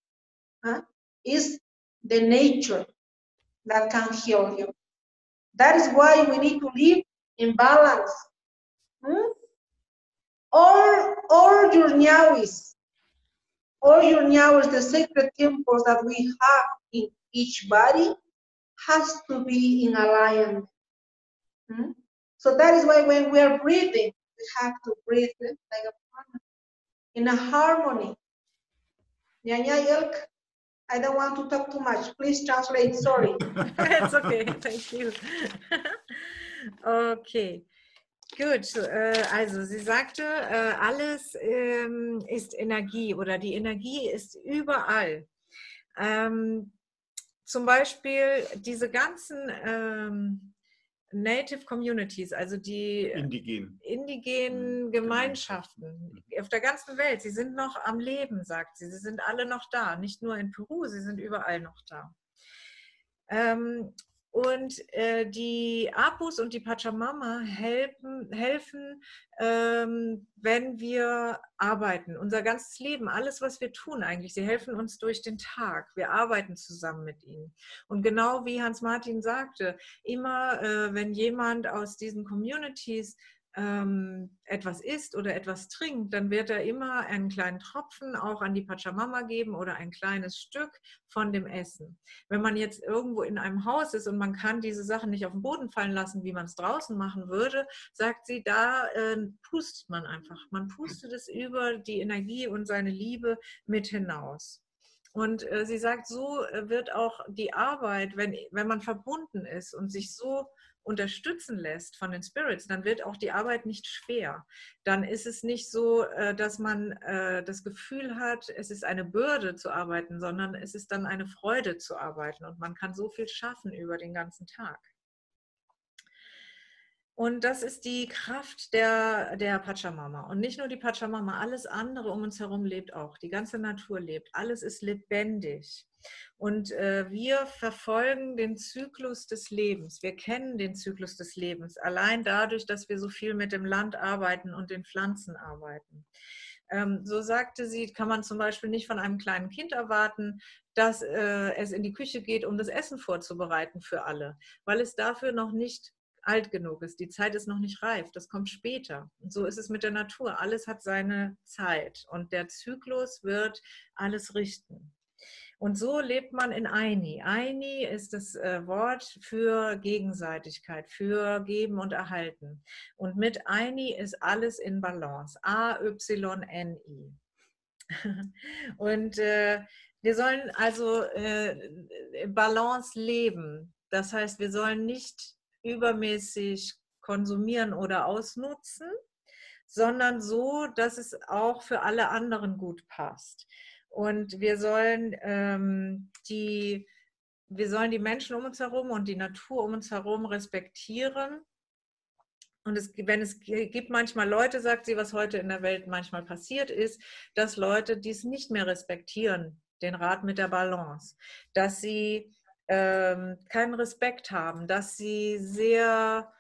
Huh? It's the nature that can heal you. That is why we need to live in balance. Hmm? all, all your ñawis, all your ñawis, the sacred temples that we have in each body, has to be in alignment. Hmm? So that is why when we are breathing, we have to breathe like a in a harmony. Nyanya Ilk, I don't want to talk too much. Please translate. Sorry. it's okay. Thank you. okay. Gut, äh, also sie sagte, äh, alles ähm, ist Energie oder die Energie ist überall. Ähm, zum Beispiel diese ganzen ähm, Native Communities, also die Indigen. indigenen mhm, Gemeinschaften auf der ganzen Welt, sie sind noch am Leben, sagt sie. Sie sind alle noch da, nicht nur in Peru, sie sind überall noch da. Ähm, und äh, die Apus und die Pachamama helfen, helfen ähm, wenn wir arbeiten. Unser ganzes Leben, alles, was wir tun eigentlich, sie helfen uns durch den Tag. Wir arbeiten zusammen mit ihnen. Und genau wie Hans-Martin sagte, immer äh, wenn jemand aus diesen Communities ähm, etwas isst oder etwas trinkt, dann wird er immer einen kleinen Tropfen auch an die Pachamama geben oder ein kleines Stück von dem Essen. Wenn man jetzt irgendwo in einem Haus ist und man kann diese Sachen nicht auf den Boden fallen lassen, wie man es draußen machen würde, sagt sie, da äh, pustet man einfach. Man pustet es über die Energie und seine Liebe mit hinaus. Und äh, sie sagt, so äh, wird auch die Arbeit, wenn, wenn man verbunden ist und sich so unterstützen lässt von den Spirits, dann wird auch die Arbeit nicht schwer. Dann ist es nicht so, äh, dass man äh, das Gefühl hat, es ist eine Bürde zu arbeiten, sondern es ist dann eine Freude zu arbeiten und man kann so viel schaffen über den ganzen Tag. Und das ist die Kraft der, der Pachamama. Und nicht nur die Pachamama, alles andere um uns herum lebt auch. Die ganze Natur lebt. Alles ist lebendig. Und äh, wir verfolgen den Zyklus des Lebens. Wir kennen den Zyklus des Lebens allein dadurch, dass wir so viel mit dem Land arbeiten und den Pflanzen arbeiten. Ähm, so sagte sie, kann man zum Beispiel nicht von einem kleinen Kind erwarten, dass äh, es in die Küche geht, um das Essen vorzubereiten für alle, weil es dafür noch nicht alt genug ist. Die Zeit ist noch nicht reif, das kommt später. Und so ist es mit der Natur. Alles hat seine Zeit und der Zyklus wird alles richten. Und so lebt man in Aini. Aini ist das äh, Wort für Gegenseitigkeit, für Geben und Erhalten. Und mit Aini ist alles in Balance. A-Y-N-I. und äh, wir sollen also äh, Balance leben. Das heißt, wir sollen nicht übermäßig konsumieren oder ausnutzen, sondern so, dass es auch für alle anderen gut passt. Und wir sollen ähm, die wir sollen die Menschen um uns herum und die Natur um uns herum respektieren. Und es, wenn es gibt manchmal Leute, sagt sie, was heute in der Welt manchmal passiert ist, dass Leute dies nicht mehr respektieren, den Rat mit der Balance, dass sie ähm, keinen Respekt haben, dass sie sehr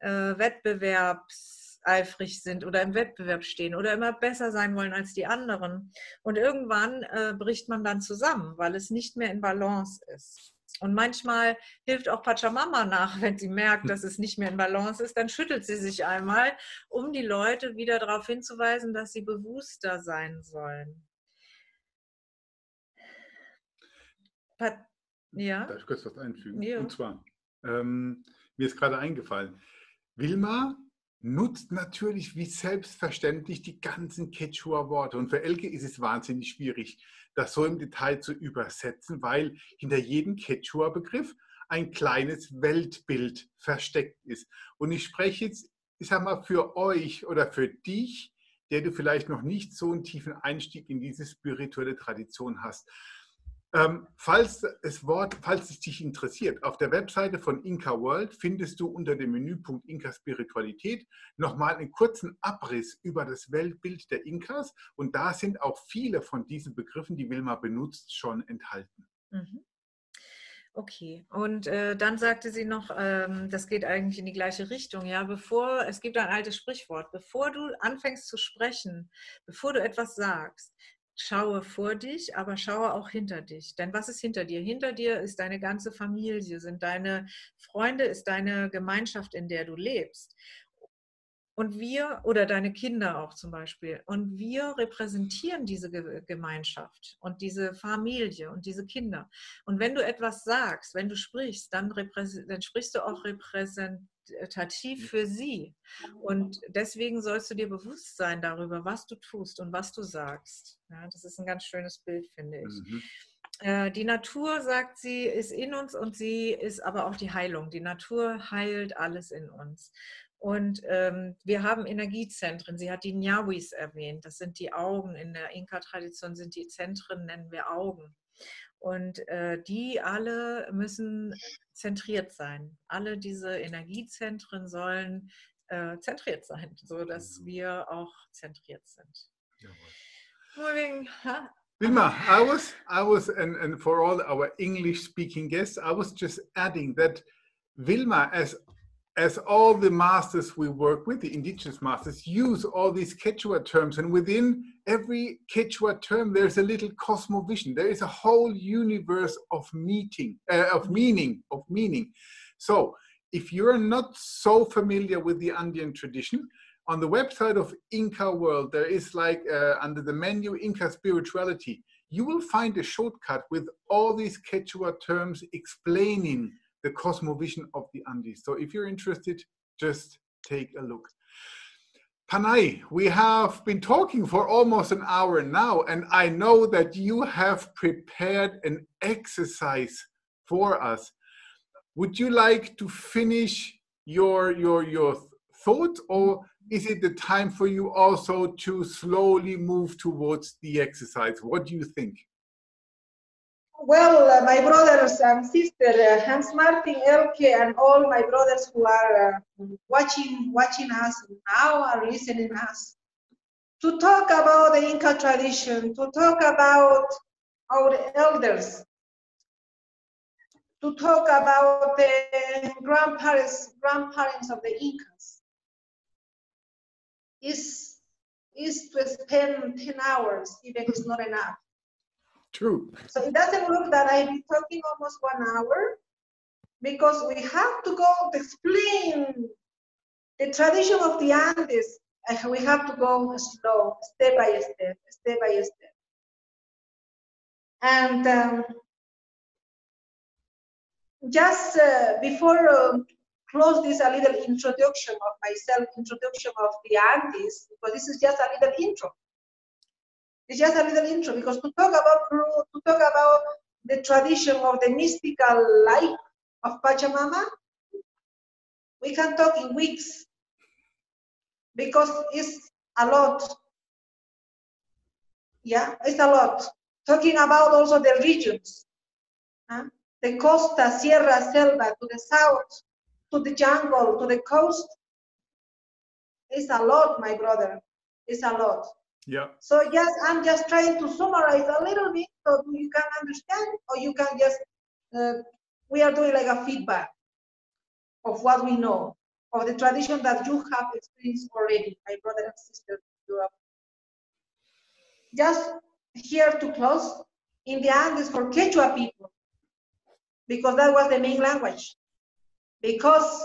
äh, wettbewerbseifrig sind oder im Wettbewerb stehen oder immer besser sein wollen als die anderen. Und irgendwann äh, bricht man dann zusammen, weil es nicht mehr in Balance ist. Und manchmal hilft auch Pachamama nach, wenn sie merkt, dass es nicht mehr in Balance ist, dann schüttelt sie sich einmal, um die Leute wieder darauf hinzuweisen, dass sie bewusster sein sollen. Pat ja. Darf ich kurz was einfügen? Ja. Und zwar, ähm, mir ist gerade eingefallen, Wilma nutzt natürlich wie selbstverständlich die ganzen Quechua-Worte. Und für Elke ist es wahnsinnig schwierig, das so im Detail zu übersetzen, weil hinter jedem Quechua-Begriff ein kleines Weltbild versteckt ist. Und ich spreche jetzt, ich sag mal, für euch oder für dich, der du vielleicht noch nicht so einen tiefen Einstieg in diese spirituelle Tradition hast. Ähm, falls, es Wort, falls es dich interessiert, auf der Webseite von Inca World findest du unter dem Menüpunkt Inka Spiritualität nochmal einen kurzen Abriss über das Weltbild der Inkas und da sind auch viele von diesen Begriffen, die Wilma benutzt, schon enthalten. Mhm. Okay, und äh, dann sagte sie noch, ähm, das geht eigentlich in die gleiche Richtung, ja, bevor, es gibt ein altes Sprichwort, bevor du anfängst zu sprechen, bevor du etwas sagst, schaue vor dich, aber schaue auch hinter dich. Denn was ist hinter dir? Hinter dir ist deine ganze Familie, sind deine Freunde, ist deine Gemeinschaft, in der du lebst. Und wir, oder deine Kinder auch zum Beispiel, und wir repräsentieren diese Gemeinschaft und diese Familie und diese Kinder. Und wenn du etwas sagst, wenn du sprichst, dann, dann sprichst du auch repräsent repräsentativ für sie. Und deswegen sollst du dir bewusst sein darüber, was du tust und was du sagst. Ja, das ist ein ganz schönes Bild, finde ich. Mhm. Äh, die Natur, sagt sie, ist in uns und sie ist aber auch die Heilung. Die Natur heilt alles in uns. Und ähm, wir haben Energiezentren. Sie hat die Nyawis erwähnt. Das sind die Augen. In der Inka-Tradition sind die Zentren, nennen wir Augen. Und äh, die alle müssen zentriert sein. Alle diese Energiezentren sollen äh, zentriert sein, sodass mhm. wir auch zentriert sind. Moving, huh? Vilma, I was, I was, and, and for all our English-speaking guests, I was just adding that Vilma, as as all the masters we work with, the indigenous masters, use all these Quechua terms, and within every Quechua term, there's a little cosmovision. There is a whole universe of meeting, uh, of meaning, of meaning. So if you're not so familiar with the Andean tradition, on the website of Inka World, there is like uh, under the menu Inca Spirituality, you will find a shortcut with all these Quechua terms explaining the cosmovision of the Andes. So if you're interested, just take a look. Panay, we have been talking for almost an hour now, and I know that you have prepared an exercise for us. Would you like to finish your your your thought, or is it the time for you also to slowly move towards the exercise? What do you think? Well, uh, my brothers and sister, uh, Hans Martin, Elke, and all my brothers who are uh, watching watching us now are listening us, to talk about the Inca tradition, to talk about our elders, to talk about the grandparents grandparents of the Incas is is to spend 10 hours, even it's not enough. True. So it doesn't look that I've been talking almost one hour because we have to go to explain the tradition of the Andes. We have to go slow, step by step, step by step. And um, just uh, before uh, close this a little introduction of myself, introduction of the Andes, because this is just a little intro. Just a little intro because to talk about to talk about the tradition of the mystical life of Pachamama, we can talk in weeks because it's a lot. Yeah, it's a lot. Talking about also the regions, huh? the costa, sierra, selva to the south, to the jungle, to the coast. It's a lot, my brother. It's a lot. Yeah. So yes, I'm just trying to summarize a little bit so you can understand, or you can just uh, we are doing like a feedback of what we know of the tradition that you have experienced already, my brother and sister. Just here to close, in the Andes for Quechua people, because that was the main language because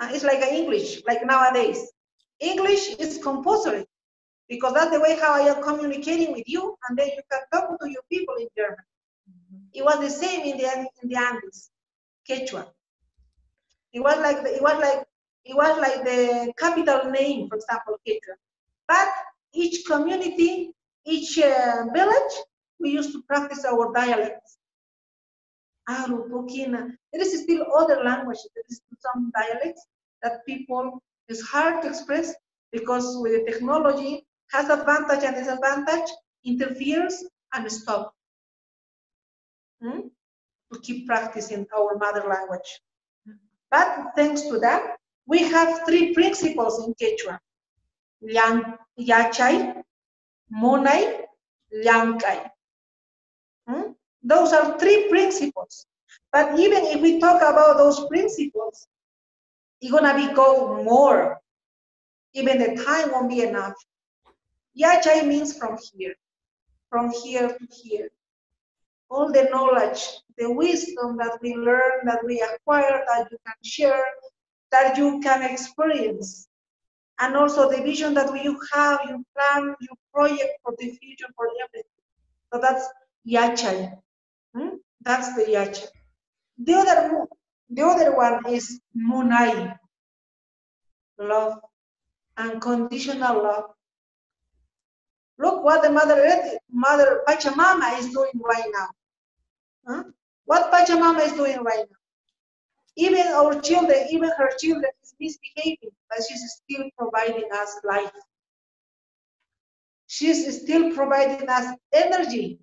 uh, it's like English, like nowadays. English is compulsory because that's the way how I am communicating with you, and then you can talk to your people in German. Mm-hmm. It was the same in the in the Andes, Quechua. It was like the, it was like it was like the capital name, for example, Quechua. But each community, each uh, village, we used to practice our dialects. Aru. There is still other languages. There is some dialects that people is hard to express because with the technology has advantage and disadvantage, interferes and stop. Hmm? To keep practicing our mother language. But thanks to that, we have three principles in Quechua. Yang, Yachay, Munay, Llankai. Hmm? Those are three principles. But even if we talk about those principles, it's gonna be go more. Even the time won't be enough. Yachai means from here, from here to here. All the knowledge, the wisdom that we learn, that we acquire, that you can share, that you can experience. And also the vision that you have, you plan, you project for the future, for everything. So that's Yachai. Hmm? That's the yacha. The other, the other one is munai, love, unconditional love. Look what the mother, mother Pachamama is doing right now. Huh? What Pachamama is doing right now. Even our children, even her children is misbehaving, but she's still providing us life. She's still providing us energy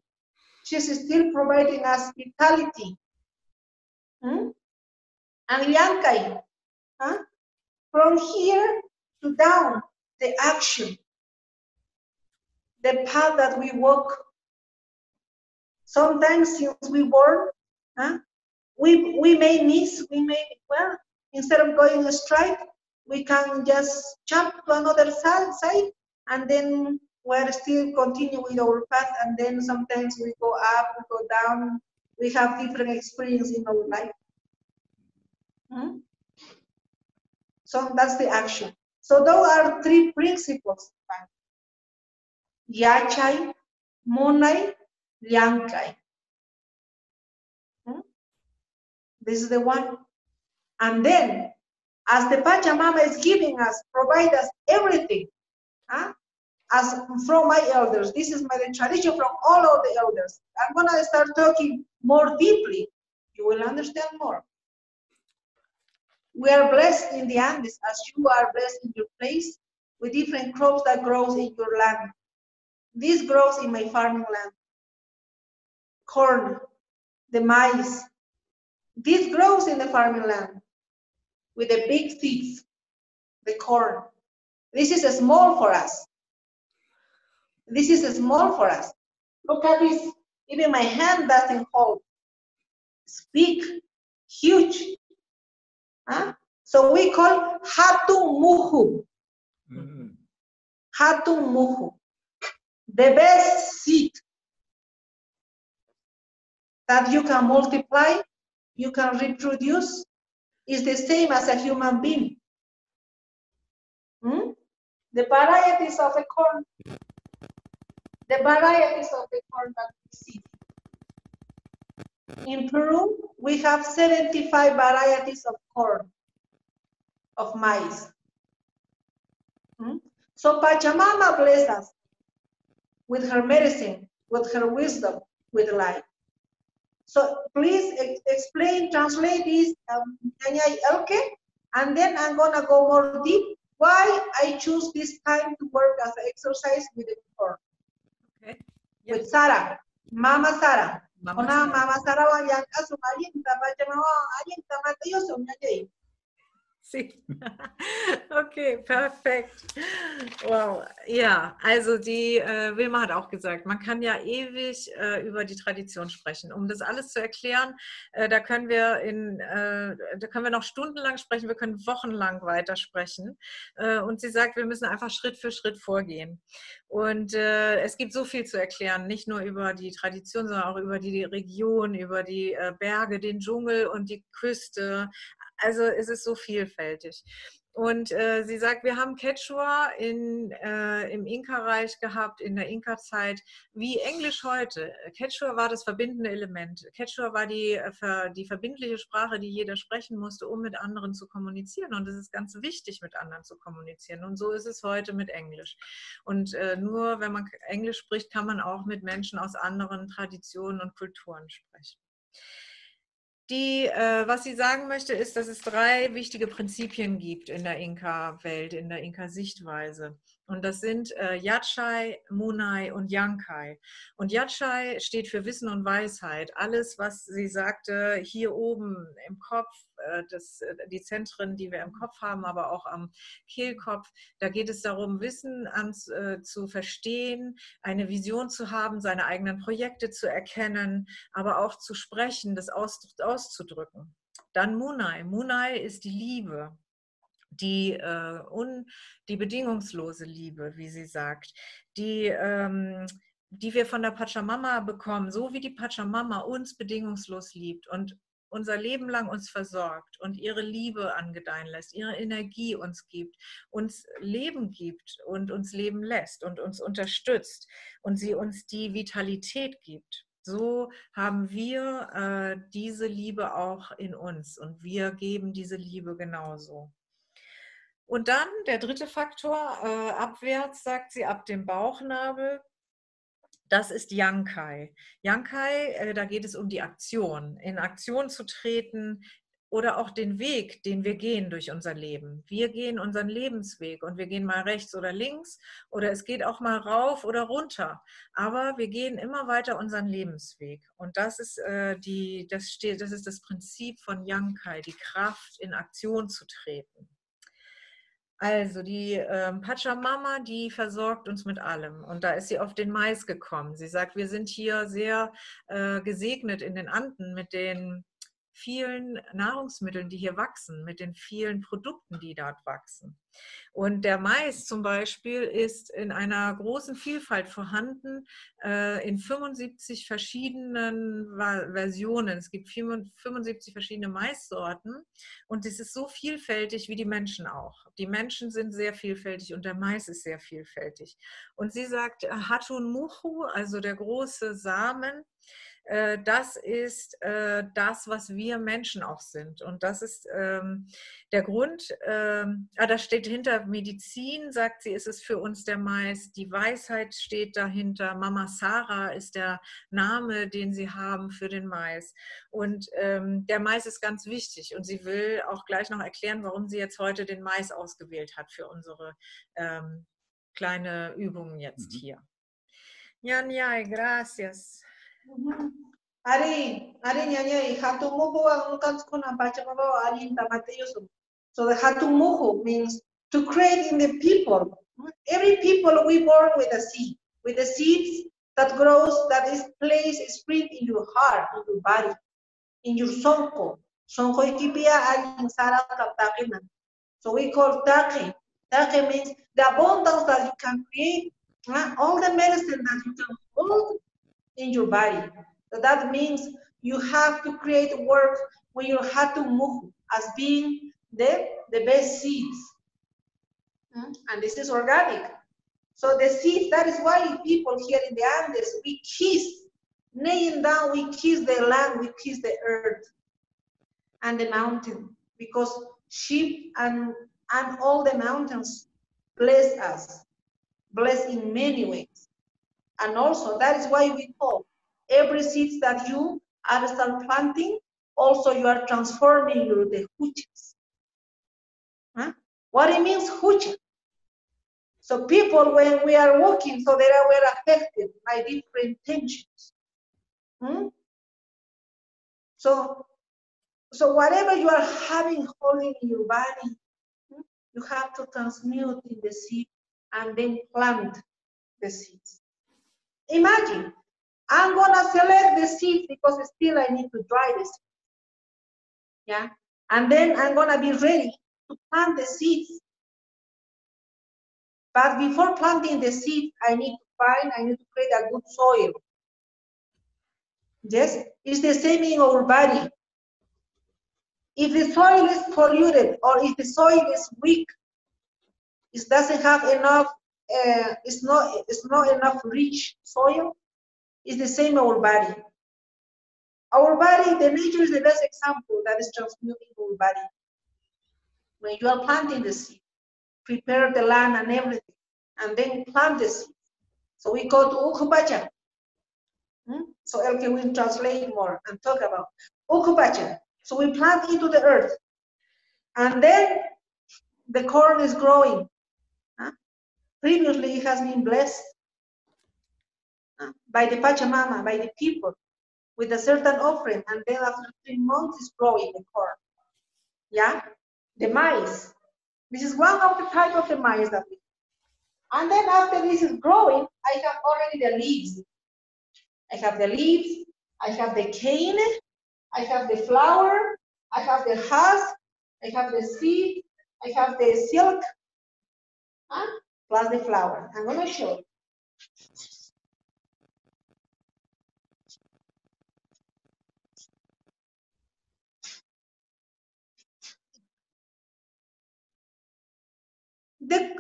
she's still providing us vitality. Hmm? And Yankai, huh? from here to down, the action, the path that we walk. Sometimes since we born, huh? we, we may miss, we may, well, instead of going straight, we can just jump to another side, side and then we're still continue with our path and then sometimes we go up, we go down, we have different experience in our life. Hmm? So that's the action. So those are three principles. Yachai, Munai, Llankai. Hmm? This is the one. And then, as the Pachamama is giving us, provide us everything, huh? as from my elders. This is my tradition from all of the elders. I'm gonna start talking more deeply. You will understand more. We are blessed in the Andes as you are blessed in your place with different crops that grows in your land. This grows in my farming land. Corn, the maize. This grows in the farming land with the big seeds, the corn. This is small for us. This is small for us. Look at this. Even my hand doesn't hold. Speak. Huge. Huh? So we call hatun muhu. Mm-hmm. Hatun muhu. The best seed that you can multiply, you can reproduce, is the same as a human being. Hmm? The varieties of a corn the varieties of the corn that we see. In Peru, we have 75 varieties of corn, of maize. Hmm? So Pachamama bless us with her medicine, with her wisdom, with life. So please ex explain, translate this, um, and then I'm gonna go more deep why I choose this time to work as an exercise with the corn. Okay. Yes. With Sara, Mama Sara. Mama Ona Sara. Mama Sara wa yang asumali ntabaje mawa ayin tamate yo somnya jei. Okay, perfekt. Wow, ja, also die äh, Wilma hat auch gesagt, man kann ja ewig äh, über die Tradition sprechen. Um das alles zu erklären, äh, da können wir in, äh, da können wir noch stundenlang sprechen, wir können wochenlang weitersprechen. Äh, und sie sagt, wir müssen einfach Schritt für Schritt vorgehen. Und äh, es gibt so viel zu erklären, nicht nur über die Tradition, sondern auch über die Region, über die Berge, den Dschungel und die Küste, also es ist so vielfältig. Und äh, sie sagt, wir haben Quechua in, äh, im Inka-Reich gehabt, in der Inka-Zeit, wie Englisch heute. Quechua war das verbindende Element. Quechua war die, äh, die verbindliche Sprache, die jeder sprechen musste, um mit anderen zu kommunizieren. Und es ist ganz wichtig, mit anderen zu kommunizieren. Und so ist es heute mit Englisch. Und äh, nur wenn man Englisch spricht, kann man auch mit Menschen aus anderen Traditionen und Kulturen sprechen. Die, äh, was sie sagen möchte, ist, dass es drei wichtige Prinzipien gibt in der Inka-Welt, in der Inka-Sichtweise. Und das sind äh, Yachai, Munai und Yankai. Und Yachai steht für Wissen und Weisheit. Alles, was sie sagte, hier oben im Kopf, äh, das, äh, die Zentren, die wir im Kopf haben, aber auch am Kehlkopf, da geht es darum, Wissen an, äh, zu verstehen, eine Vision zu haben, seine eigenen Projekte zu erkennen, aber auch zu sprechen, das aus, auszudrücken. Dann Munai. Munai ist die Liebe die, äh, un, die bedingungslose Liebe, wie sie sagt, die, ähm, die wir von der Pachamama bekommen, so wie die Pachamama uns bedingungslos liebt und unser Leben lang uns versorgt und ihre Liebe angedeihen lässt, ihre Energie uns gibt, uns Leben gibt und uns leben lässt und uns unterstützt und sie uns die Vitalität gibt. So haben wir äh, diese Liebe auch in uns und wir geben diese Liebe genauso. Und dann der dritte Faktor, äh, abwärts, sagt sie, ab dem Bauchnabel. Das ist Yankai. Yankai, äh, da geht es um die Aktion, in Aktion zu treten oder auch den Weg, den wir gehen durch unser Leben. Wir gehen unseren Lebensweg und wir gehen mal rechts oder links oder es geht auch mal rauf oder runter. Aber wir gehen immer weiter unseren Lebensweg. Und das ist, äh, die, das, steht, das, ist das Prinzip von Yankai, die Kraft, in Aktion zu treten. Also die ähm, Pachamama, die versorgt uns mit allem. Und da ist sie auf den Mais gekommen. Sie sagt, wir sind hier sehr äh, gesegnet in den Anden mit den vielen Nahrungsmitteln, die hier wachsen, mit den vielen Produkten, die dort wachsen. Und der Mais zum Beispiel ist in einer großen Vielfalt vorhanden, äh, in 75 verschiedenen Versionen. Es gibt 75 verschiedene Maissorten und es ist so vielfältig wie die Menschen auch. Die Menschen sind sehr vielfältig und der Mais ist sehr vielfältig. Und sie sagt, Hatun Muhu, also der große Samen, äh, das ist äh, das, was wir Menschen auch sind. Und das ist ähm, der Grund, ähm, ah, da steht hinter Medizin, sagt sie, ist es für uns der Mais. Die Weisheit steht dahinter. Mama Sarah ist der Name, den sie haben für den Mais. Und ähm, der Mais ist ganz wichtig. Und sie will auch gleich noch erklären, warum sie jetzt heute den Mais ausgewählt hat für unsere ähm, kleine Übung jetzt mhm. hier. Ja, ja, gracias. Ari, Ari nyanya hatun muhu ang kan kuna baca bawa ari tamate yusuf. So the hatun muhu means to create in the people. Every people we born with a seed, with the seeds that grows, that is placed, is spring in your heart, in your body, in your sonko. Sonko ikipia ari sara kaptakinan. So we call taki. Taki means the abundance that you can create, ah, all the medicine that you can hold in your body. So that means you have to create work when you have to move as being the, the best seeds. Hmm? And this is organic. So the seeds, that is why people here in the Andes, we kiss, nailing down, we kiss the land, we kiss the earth and the mountain, because sheep and, and all the mountains bless us, bless in many ways. And also, that is why we call every seeds that you are start planting, also you are transforming the huches. Huh? What it means, huche. So people, when we are walking, so they are were affected by different tensions. Hmm? So, so whatever you are having holding in your body, hmm, you have to transmute in the seed and then plant the seeds. Imagine, I'm gonna select the seeds because still I need to dry the. Yeah, and then I'm gonna be ready to plant the seeds. But before planting the seeds, I need to find, I need to create a good soil. Yes, it's the same in our body. If the soil is polluted or if the soil is weak, it doesn't have enough uh, it's not it's not enough rich soil. It's the same our body. Our body, the nature is the best example that is transmuting our body. When you are planting the seed, prepare the land and everything, and then plant the seed. So we go to Ukubacha. Hmm? So Elke will translate more and talk about Ukubacha. So we plant into the earth. And then the corn is growing. Previously, it has been blessed uh, by the Pachamama, by the people, with a certain offering, and then after three months, is growing the corn. Yeah, the maize. This is one of the type of the maize that we. And then after this is growing, I have already the leaves. I have the leaves. I have the cane. I have the flower. I have the husk. I have the seed. I have the silk. Huh? Plus the flower. I'm going to show you. The,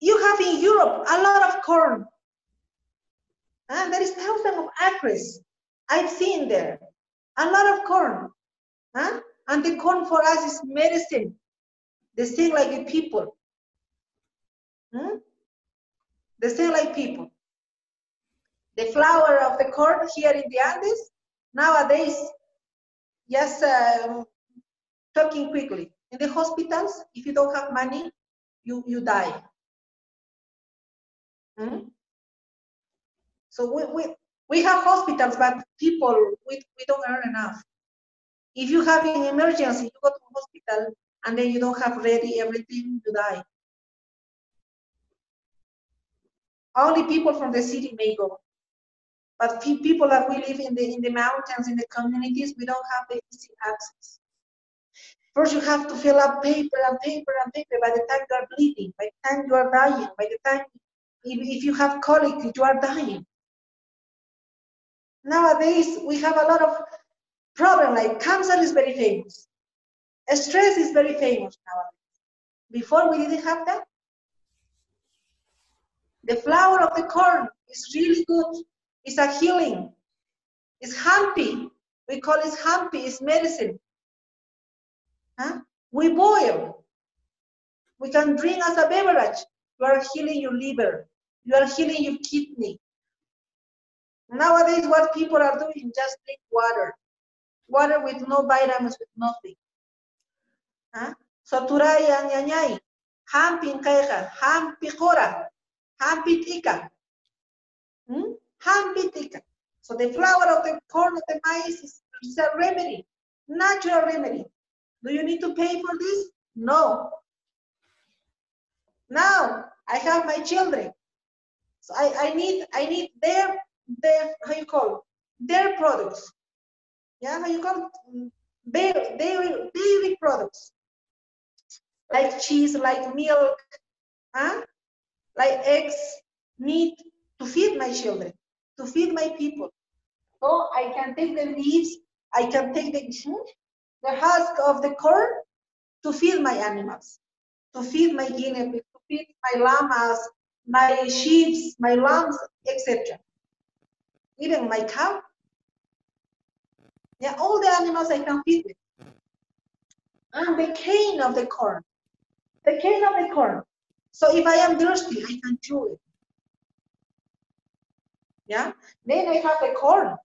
you have in Europe a lot of corn. And there is thousands of acres. I've seen there. A lot of corn. Huh? And the corn for us is medicine. The same like the people. Hmm? The same like people. The flower of the corn here in the Andes, nowadays, just um, talking quickly. In the hospitals, if you don't have money, you, you die. Hmm? So we, we, we have hospitals, but people, we, we don't earn enough. If you have an emergency, you go to hospital and then you don't have ready everything, you die. Only people from the city may go. But people that we live in the in the mountains, in the communities, we don't have the easy access. First, you have to fill up paper and paper and paper. By the time you are bleeding, by the time you are dying, by the time if, you have colic, you are dying. Nowadays, we have a lot of problem. Like cancer is very famous. Stress is very famous nowadays. Before we didn't have that. The flour of the corn is really good. It's a healing. It's happy. We call it happy. It's medicine. Huh? We boil. We can drink as a beverage. You are healing your liver. You are healing your kidney. Nowadays, what people are doing, just drink water. Water with no vitamins, with nothing. So turay ang yanyay. Hamping kaya hampi kora, hampi tika. Hmm? So the flour of the corn of the maize is, is a remedy, natural remedy. Do you need to pay for this? No. Now I have my children. So I, I need I need their their how you call their products. Yeah, how you call dairy dairy dairy products like cheese, like milk, huh? Like eggs, meat to feed my children, to feed my people. So I can take the leaves, I can take the the husk of the corn to feed my animals, to feed my guinea pigs, to feed my llamas, my sheep, my lambs, etc. Even my cow. Yeah, all the animals I can feed with. And the cane of the corn. The cane of the corn. So if I am thirsty, I can chew it. Yeah. Then I have the corn.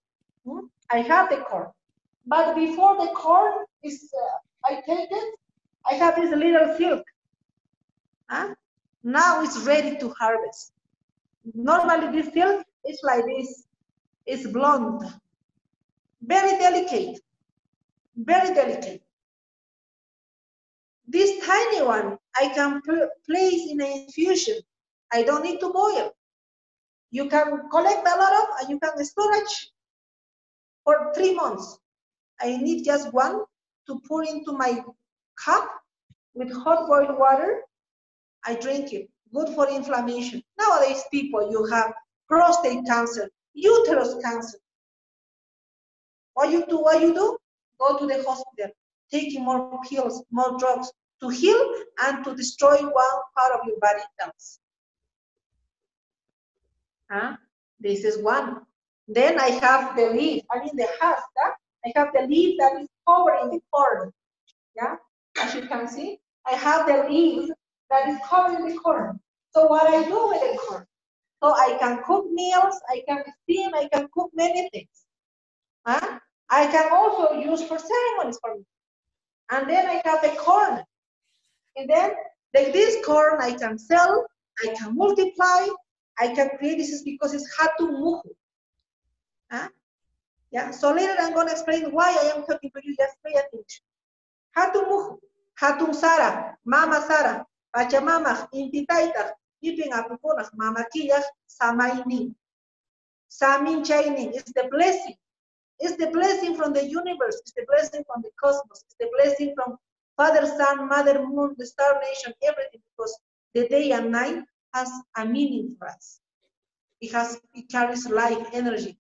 Hmm? I have the corn. But before the corn is, uh, I take it, I have this little silk. Huh? Now it's ready to harvest. Normally this silk is like this. It's blonde. Very delicate. Very delicate. This tiny one, I can place in an infusion. I don't need to boil. You can collect a lot of and you can storage for three months. I need just one to pour into my cup with hot boiled water. I drink it. Good for inflammation. Nowadays, people, you have prostate cancer, uterus cancer. What you do? What you do? Go to the hospital, taking more pills, more drugs to heal and to destroy one part of your body cells. Huh? This is one. Then I have the leaf, I mean the. Huh? I have the leaf that is covering the corn. Yeah, as you can see, I have the leaf that is covering the corn. So what I do with the corn? So I can cook meals, I can steam, I can cook many things. Huh? I can also use for ceremonies for me. And then I have the corn. And then like this corn I can sell, I can multiply, I can create this is because it's hatun muhu. Huh? Yeah, so later I'm to explain why I am talking to you. Just pay attention. Hatumuh, Hatun Sara, Mama Sara, Pachamama, Intitaita, Iping Apukonas, Mama Kiyah, Samaini. Samin Chaining is the blessing. It's the blessing from the universe. It's the blessing from the cosmos. It's the blessing from Father, Sun, Mother, Moon, the Star Nation, everything, because the day and night has a meaning for us. It has, it carries life, energy.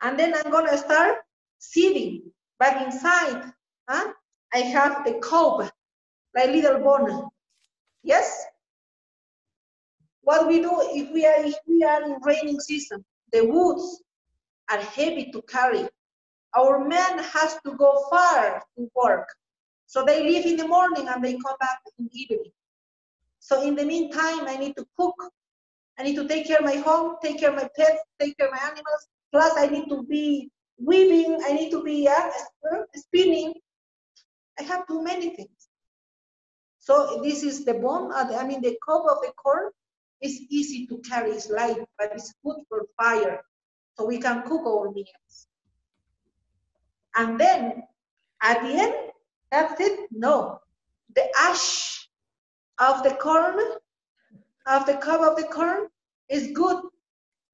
And then I'm gonna start seeding. But inside, huh, I have the cob, like little bone. Yes? What we do if we are if we are in raining season, the woods are heavy to carry. Our men has to go far to work. So they leave in the morning and they come back in the evening. So in the meantime, I need to cook. I need to take care of my home, take care of my pets, take care of my animals, Plus, I need to be weaving, I need to be uh, spinning. I have too many things. So this is the bone, I mean the cob of the corn is easy to carry, it's light, but it's good for fire. So we can cook our meals. And then at the end, that's it? No. The ash of the corn, of the cob of the corn is good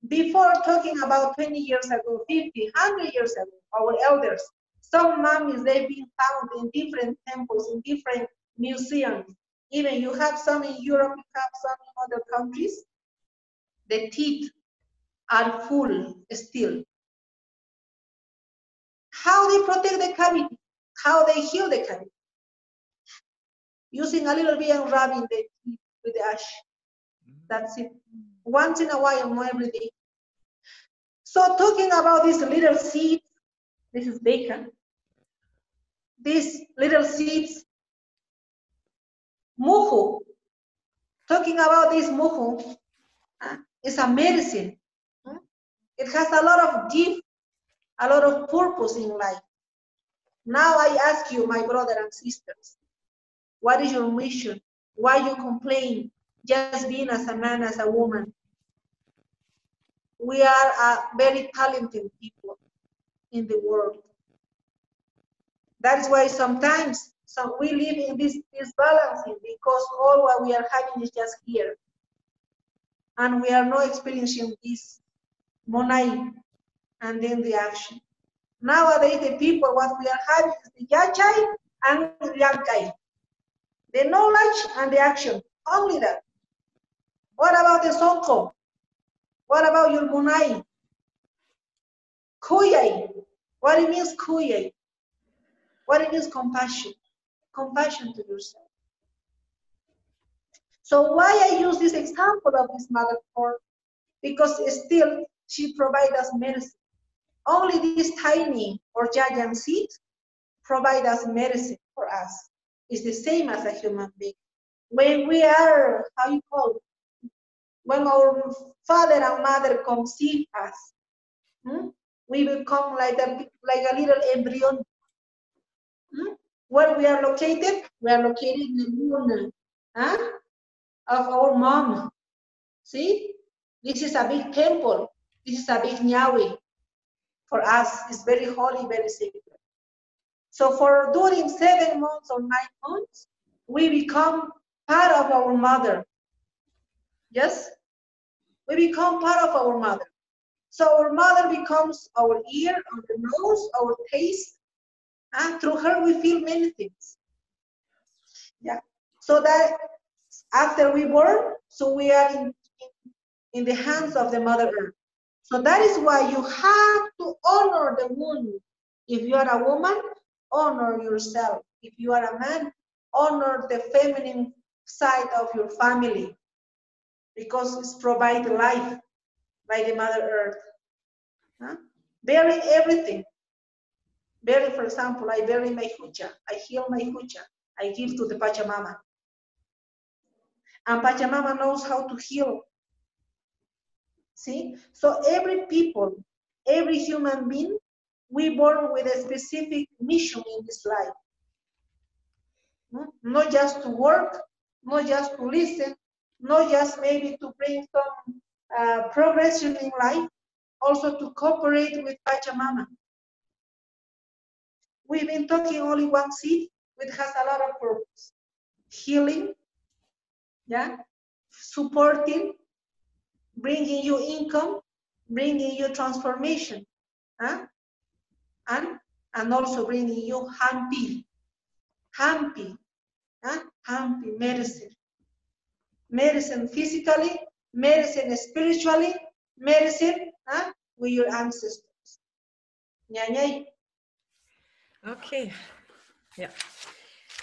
before talking about 20 years ago, 50, 100 years ago, our elders, some mummies, they've been found in different temples, in different museums. Even you have some in Europe, you have some in other countries. The teeth are full still. How they protect the cavity, how they heal the cavity. Using a little bit and rubbing the with the ash. That's it. Once in a while, not every day. So talking about these little seeds, this is bacon. These little seeds, muhu. Talking about this muhu, uh, it's a medicine. It has a lot of gift, a lot of purpose in life. Now I ask you, my brother and sisters, what is your mission? Why you complain? just being as a man, as a woman. We are a very talented people in the world. That is why sometimes so we live in this, this balancing because all what we are having is just here. And we are not experiencing this Munay and then the action. Nowadays, the people, what we are having is the yachai and the llankai. The knowledge and the action, only that. What about the Sonko? What about your Munai? Kuyai. What it means kuyai? What it means compassion? Compassion to yourself. So why I use this example of this mother for? Because still she provides us medicine. Only this tiny or giant seed provide us medicine for us. It's the same as a human being. When we are, how you call when our father and mother conceive us, hmm, we become like a, like a little embryo. Hmm? Where we are located? We are located in the womb huh, of our mom. See? This is a big temple. This is a big Yahweh. For us, is very holy, very sacred. So for during seven months or nine months, we become part of our mother. Yes? We become part of our mother. So our mother becomes our ear, our nose, our taste, and through her we feel many things. Yeah. So that after we born, so we are in, in, in the hands of the Mother Earth. So that is why you have to honor the moon. If you are a woman, honor yourself. If you are a man, honor the feminine side of your family because it's provide life by the Mother Earth. Huh? Bury everything. Bury, for example, I bury my hucha. I heal my hucha. I give to the Pachamama. And Pachamama knows how to heal. See? So every people, every human being, we born with a specific mission in this life. Not just to work, not just to listen, not just maybe to bring some uh, progression in life, also to cooperate with Pachamama. We've been talking only one seed, which has a lot of purpose. Healing, yeah, supporting, bringing you income, bringing you transformation, huh? and, and also bringing you happy, happy, huh? happy medicine medicine physically, medicine spiritually, medicine huh, with your ancestors. Okay, ja.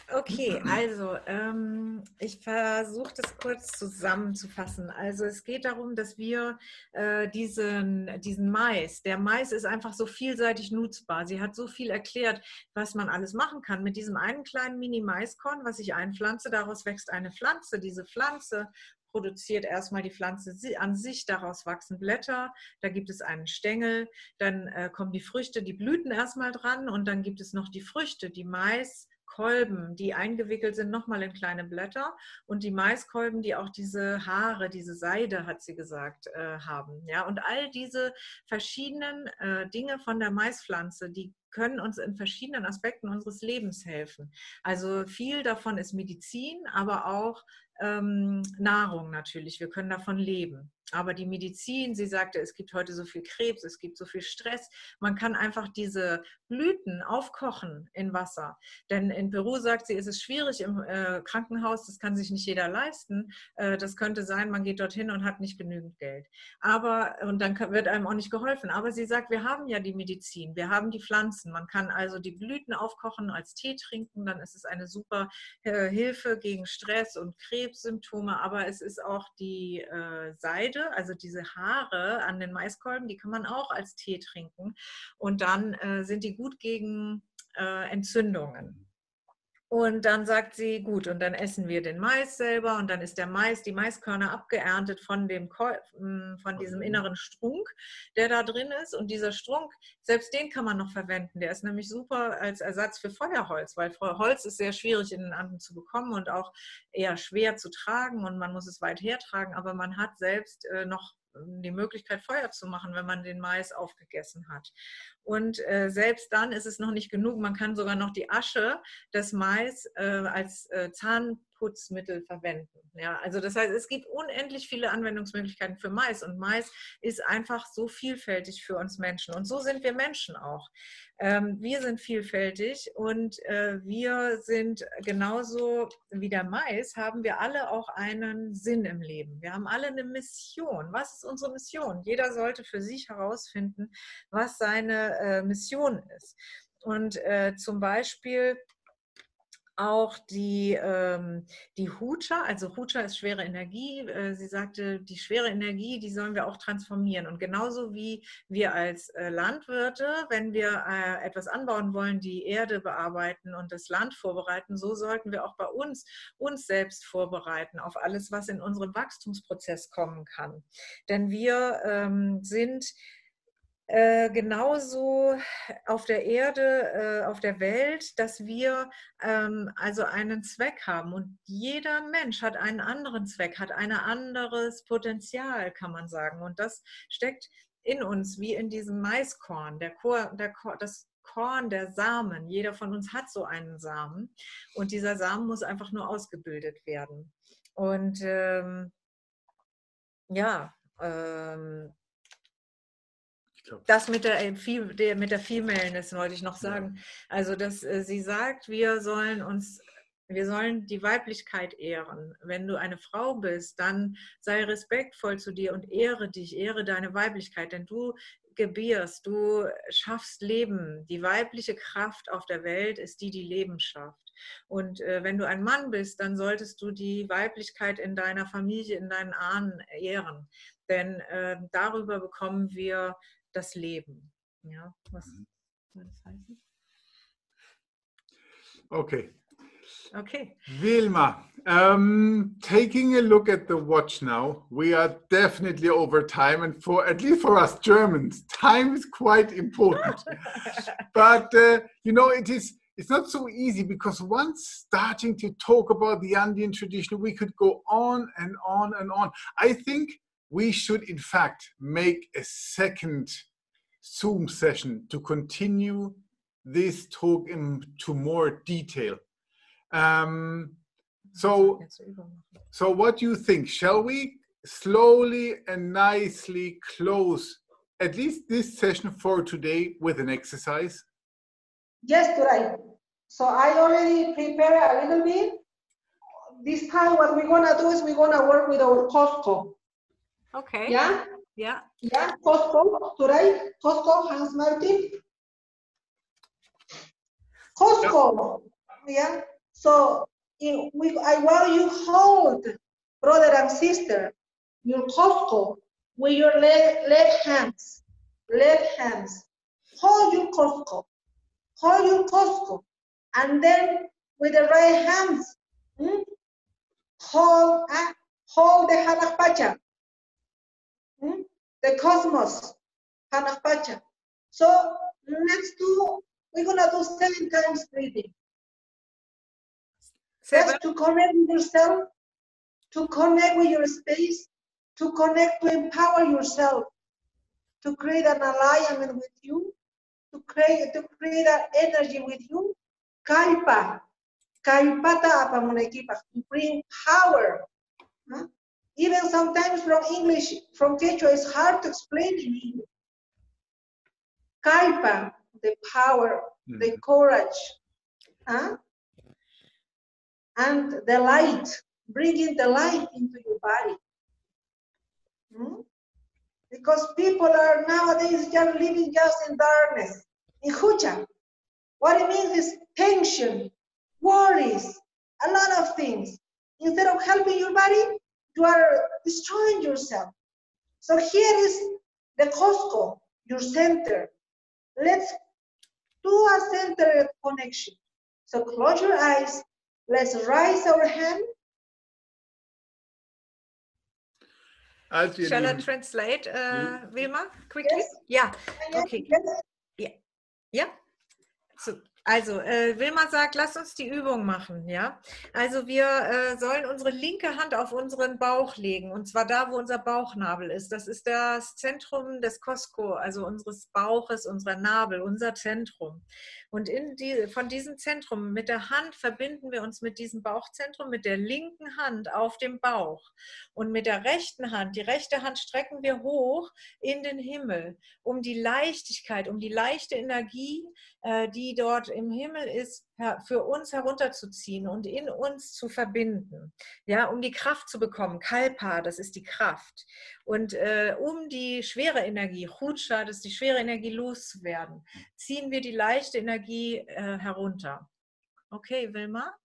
Okay, also ähm, ich versuche das kurz zusammenzufassen. Also es geht darum, dass wir äh, diesen, diesen Mais, der Mais ist einfach so vielseitig nutzbar. Sie hat so viel erklärt, was man alles machen kann. Mit diesem einen kleinen Mini-Maiskorn, was ich einpflanze, daraus wächst eine Pflanze. Diese Pflanze produziert erstmal die Pflanze an sich, daraus wachsen Blätter, da gibt es einen Stängel, dann äh, kommen die Früchte, die Blüten erstmal dran und dann gibt es noch die Früchte, die Mais, Kolben, die eingewickelt sind, nochmal in kleine Blätter und die Maiskolben, die auch diese Haare, diese Seide, hat sie gesagt, äh, haben. Ja, und all diese verschiedenen äh, Dinge von der Maispflanze, die können uns in verschiedenen Aspekten unseres Lebens helfen. Also viel davon ist Medizin, aber auch ähm, Nahrung natürlich. Wir können davon leben. Aber die Medizin, sie sagte, es gibt heute so viel Krebs, es gibt so viel Stress. Man kann einfach diese Blüten aufkochen in Wasser. Denn in Peru sagt sie, ist es schwierig im äh, Krankenhaus, das kann sich nicht jeder leisten. Äh, das könnte sein, man geht dorthin und hat nicht genügend Geld. Aber, und dann kann, wird einem auch nicht geholfen. Aber sie sagt, wir haben ja die Medizin, wir haben die Pflanzen. Man kann also die Blüten aufkochen, als Tee trinken, dann ist es eine super äh, Hilfe gegen Stress und Krebssymptome. Aber es ist auch die äh, Seide Seide, also diese Haare an den Maiskolben, die kann man auch als Tee trinken. Und dann äh, sind die gut gegen äh, Entzündungen. Und dann sagt sie, gut, und dann essen wir den Mais selber und dann ist der Mais, die Maiskörner abgeerntet von, dem, hm, von diesem inneren Strunk, der da drin ist. Und dieser Strunk, selbst den kann man noch verwenden. Der ist nämlich super als Ersatz für Feuerholz, weil Holz ist sehr schwierig in den Anden zu bekommen und auch eher schwer zu tragen und man muss es weit hertragen. Aber man hat selbst äh, noch die Möglichkeit, Feuer zu machen, wenn man den Mais aufgegessen hat. Und äh, selbst dann ist es noch nicht genug. Man kann sogar noch die Asche des Mais äh, als äh, Zahnputzmittel verwenden. Ja, also das heißt, es gibt unendlich viele Anwendungsmöglichkeiten für Mais und Mais ist einfach so vielfältig für uns Menschen. Und so sind wir Menschen auch. Ähm, wir sind vielfältig und äh, wir sind genauso wie der Mais, haben wir alle auch einen Sinn im Leben. Wir haben alle eine Mission. Was ist unsere Mission? Jeder sollte für sich herausfinden, was seine äh, Mission ist. Und äh, zum Beispiel auch die, ähm, die Hucha, also Hucha ist schwere Energie. Äh, sie sagte, die schwere Energie, die sollen wir auch transformieren. Und genauso wie wir als äh, Landwirte, wenn wir äh, etwas anbauen wollen, die Erde bearbeiten und das Land vorbereiten, so sollten wir auch bei uns uns selbst vorbereiten auf alles, was in unserem Wachstumsprozess kommen kann. Denn wir ähm, sind äh, genauso auf der Erde, äh, auf der Welt, dass wir ähm, also einen Zweck haben. Und jeder Mensch hat einen anderen Zweck, hat ein anderes Potenzial, kann man sagen. Und das steckt in uns, wie in diesem Maiskorn. Der Chor, der Chor, das Korn, der Samen. Jeder von uns hat so einen Samen. Und dieser Samen muss einfach nur ausgebildet werden. Und ähm, ja, ähm, das mit der, mit der Femaleness wollte ich noch sagen. Also, dass äh, sie sagt, wir sollen uns, wir sollen die Weiblichkeit ehren. Wenn du eine Frau bist, dann sei respektvoll zu dir und ehre dich, ehre deine Weiblichkeit, denn du gebierst, du schaffst Leben. Die weibliche Kraft auf der Welt ist die, die Leben schafft. Und äh, wenn du ein Mann bist, dann solltest du die Weiblichkeit in deiner Familie, in deinen Ahnen ehren. Denn äh, darüber bekommen wir das Leben. Ja, was soll das heißen? Okay. Okay. Vilma, um, taking a look at the watch now, we are definitely over time, and for at least for us Germans, time is quite important. but uh, you know, it is it's not so easy because once starting to talk about the Andean tradition, we could go on and on and on. I think we should, in fact, make a second Zoom session to continue this talk into more detail. Um, so, so what do you think? Shall we slowly and nicely close at least this session for today with an exercise? Yes, right. So I already prepared a little bit. This time what we're gonna do is we're gonna work with our Qosqo. Okay. Yeah? Yeah. Yeah, Qosqo, today, Qosqo, Hans Martin. Qosqo, yeah. So in, we, I want you hold, brother and sister, your Qosqo with your left, leg hands, left hands. Hold your Qosqo, hold your Qosqo, and then with the right hands, hmm, hold, uh, hold the Hanakpacha, hmm? the cosmos, Hanakpacha. So let's do, we're gonna do seven times breathing. Seven. Just to connect with yourself, to connect with your space, to connect, to empower yourself, to create an alignment with you, to create to create that energy with you. Kalpa. Kalpata apa munakipa. To bring power. Huh? Even sometimes from English, from Quechua, it's hard to explain in English. Kalpa, the power, the courage, huh? and the light, bringing the light into your body. Hmm? Because people are nowadays just living just in darkness, in hucha. What it means is tension, worries, a lot of things. Instead of helping your body, you are destroying yourself. So here is the Qosqo, your center. Let's do a center connection. So close your eyes. Let's raise our hand. Also, Shall I translate, uh. Vilma, quickly? Yes. Ja, Yes, Okay. yes. ja. So, also, äh, Wilma sagt, lass uns die Übung machen, ja. Also wir äh, sollen unsere linke Hand auf unseren Bauch legen und zwar da, wo unser Bauchnabel ist. Das ist das Zentrum des Costco, also unseres Bauches, unserer Nabel, unser Zentrum. Und die, von diesem Zentrum mit der Hand verbinden wir uns mit diesem Bauchzentrum, mit der linken Hand auf dem Bauch. Und mit der rechten Hand, die rechte Hand strecken wir hoch in den Himmel, um die Leichtigkeit, um die leichte Energie, äh, die dort im Himmel ist, für uns herunterzuziehen und in uns zu verbinden. Ja, um die Kraft zu bekommen. Kalpa, das ist die Kraft. Und äh, um die schwere Energie, Hucha, das ist die schwere Energie loszuwerden, ziehen wir die leichte Energie äh, herunter. Okay, Wilma?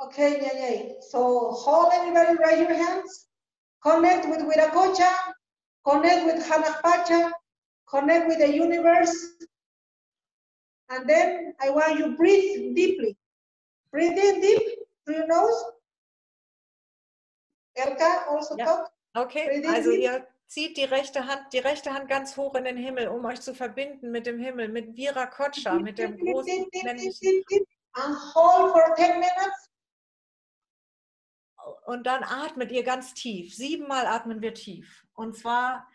Okay, yeah, yeah. So hold everybody, raise your hands. Connect with Viracocha. Connect with Hanakpacha. Connect with the universe. And then I want you breathe deeply. Breathe in deep through your nose. Elka also Ja. talk. Okay, also ihr zieht die rechte Hand, die rechte Hand ganz hoch in den Himmel, um euch zu verbinden mit dem Himmel, mit Viracocha, mit dem Deep, deep, großen deep, deep, männlichen. deep, deep. And hold for 10 minutes. Und dann atmet ihr ganz tief. Siebenmal atmen wir tief. Und zwar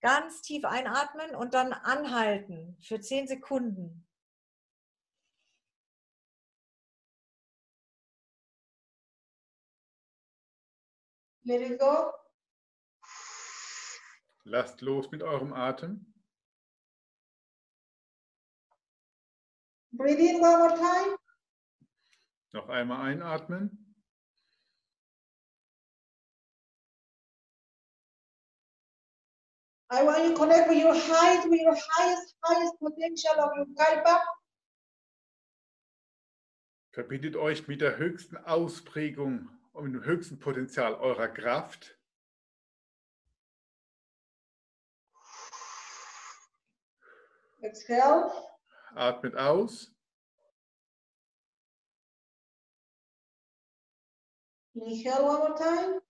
ganz tief einatmen und dann anhalten für zehn Sekunden. Let it go. lasst los mit eurem Atem. Breathe in one more time. Noch einmal einatmen. I want you to connect with your highest, with your highest, highest potential of your kalpa. Verbindet euch mit der höchsten Ausprägung und dem höchsten Potenzial eurer Kraft. Exhale. Atmet aus. Inhale one more time.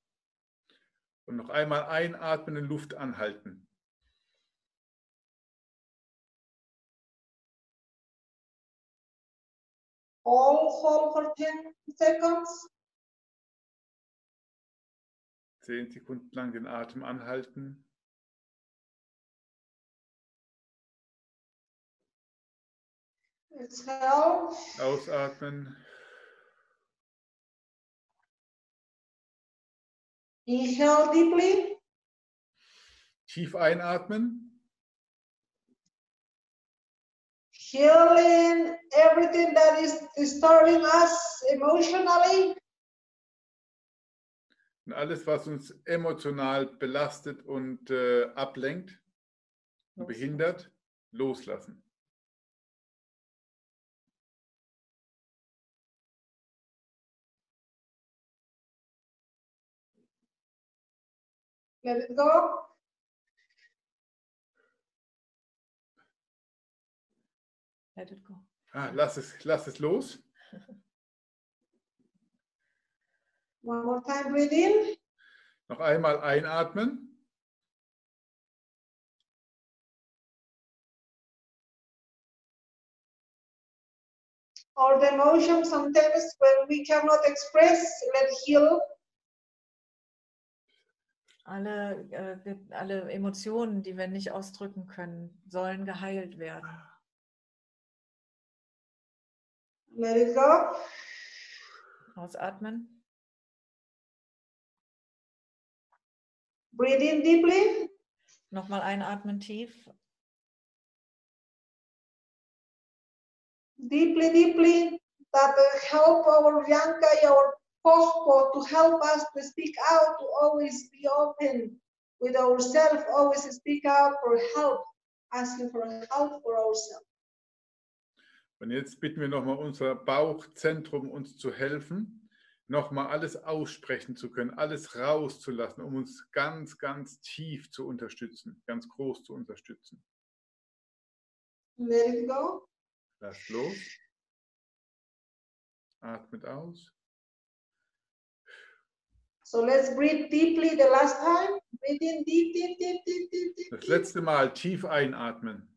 Und noch einmal einatmen und Luft anhalten. All hold for 10 seconds. Zehn Sekunden lang den Atem anhalten. Exhale. Ausatmen. Inhale deeply. Tief einatmen. Healing everything that is disturbing us emotionally. Und alles, was uns emotional belastet und äh, ablenkt und behindert, loslassen. Let it go. Let it go. Ah, lass, es, lass es los. One more time, breathe in. Noch einmal einatmen. Or the emotion sometimes when we cannot express, let heal. Alle, äh, alle Emotionen, die wir nicht ausdrücken können, sollen geheilt werden. Let it go. Ausatmen. Breathe in deeply. Nochmal einatmen tief. Deeply, deeply. That help our Yankai, our Pochpo to help us to speak out, to always be open with ourselves, always speak out for help, asking for help for ourselves. Und jetzt bitten wir nochmal unser Bauchzentrum, uns zu helfen, nochmal alles aussprechen zu können, alles rauszulassen, um uns ganz, ganz tief zu unterstützen, ganz groß zu unterstützen. Let it go. Lasst los. Atmet aus. So let's breathe deeply the last time. Breathe in deep, deep, deep, deep, deep, deep. Das letzte Mal tief einatmen.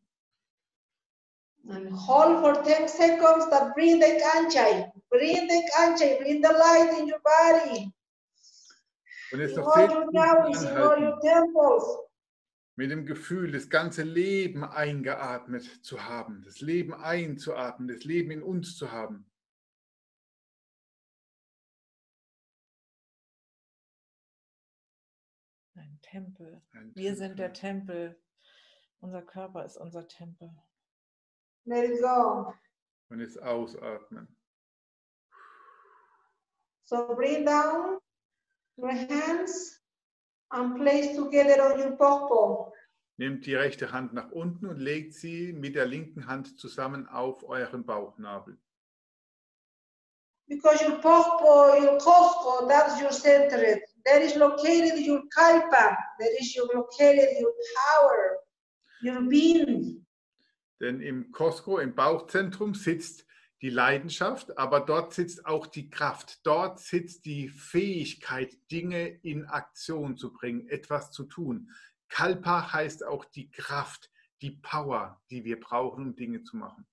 And hold for 10 seconds that the Bring the kanchai, bring the light in your body. Und jetzt noch zehn mit dem Gefühl, das ganze Leben eingeatmet zu haben, das Leben einzuatmen, das Leben in uns zu haben. Ein Tempel. Ein Wir sind der Tempel. Tempel. Unser Körper ist unser Tempel. Let it go. Und jetzt ausatmen. So bring down your hands and place together on your popo. Nehmt die rechte Hand nach unten und legt sie mit der linken Hand zusammen auf euren Bauchnabel. Because your popo, your Costco, that's your center. There is located your kalpa. There is your located your power, your being. Denn im Costco, im Bauchzentrum, sitzt die Leidenschaft, aber dort sitzt auch die Kraft. Dort sitzt die Fähigkeit, Dinge in Aktion zu bringen, etwas zu tun. Kalpa heißt auch die Kraft, die Power, die wir brauchen, um Dinge zu machen.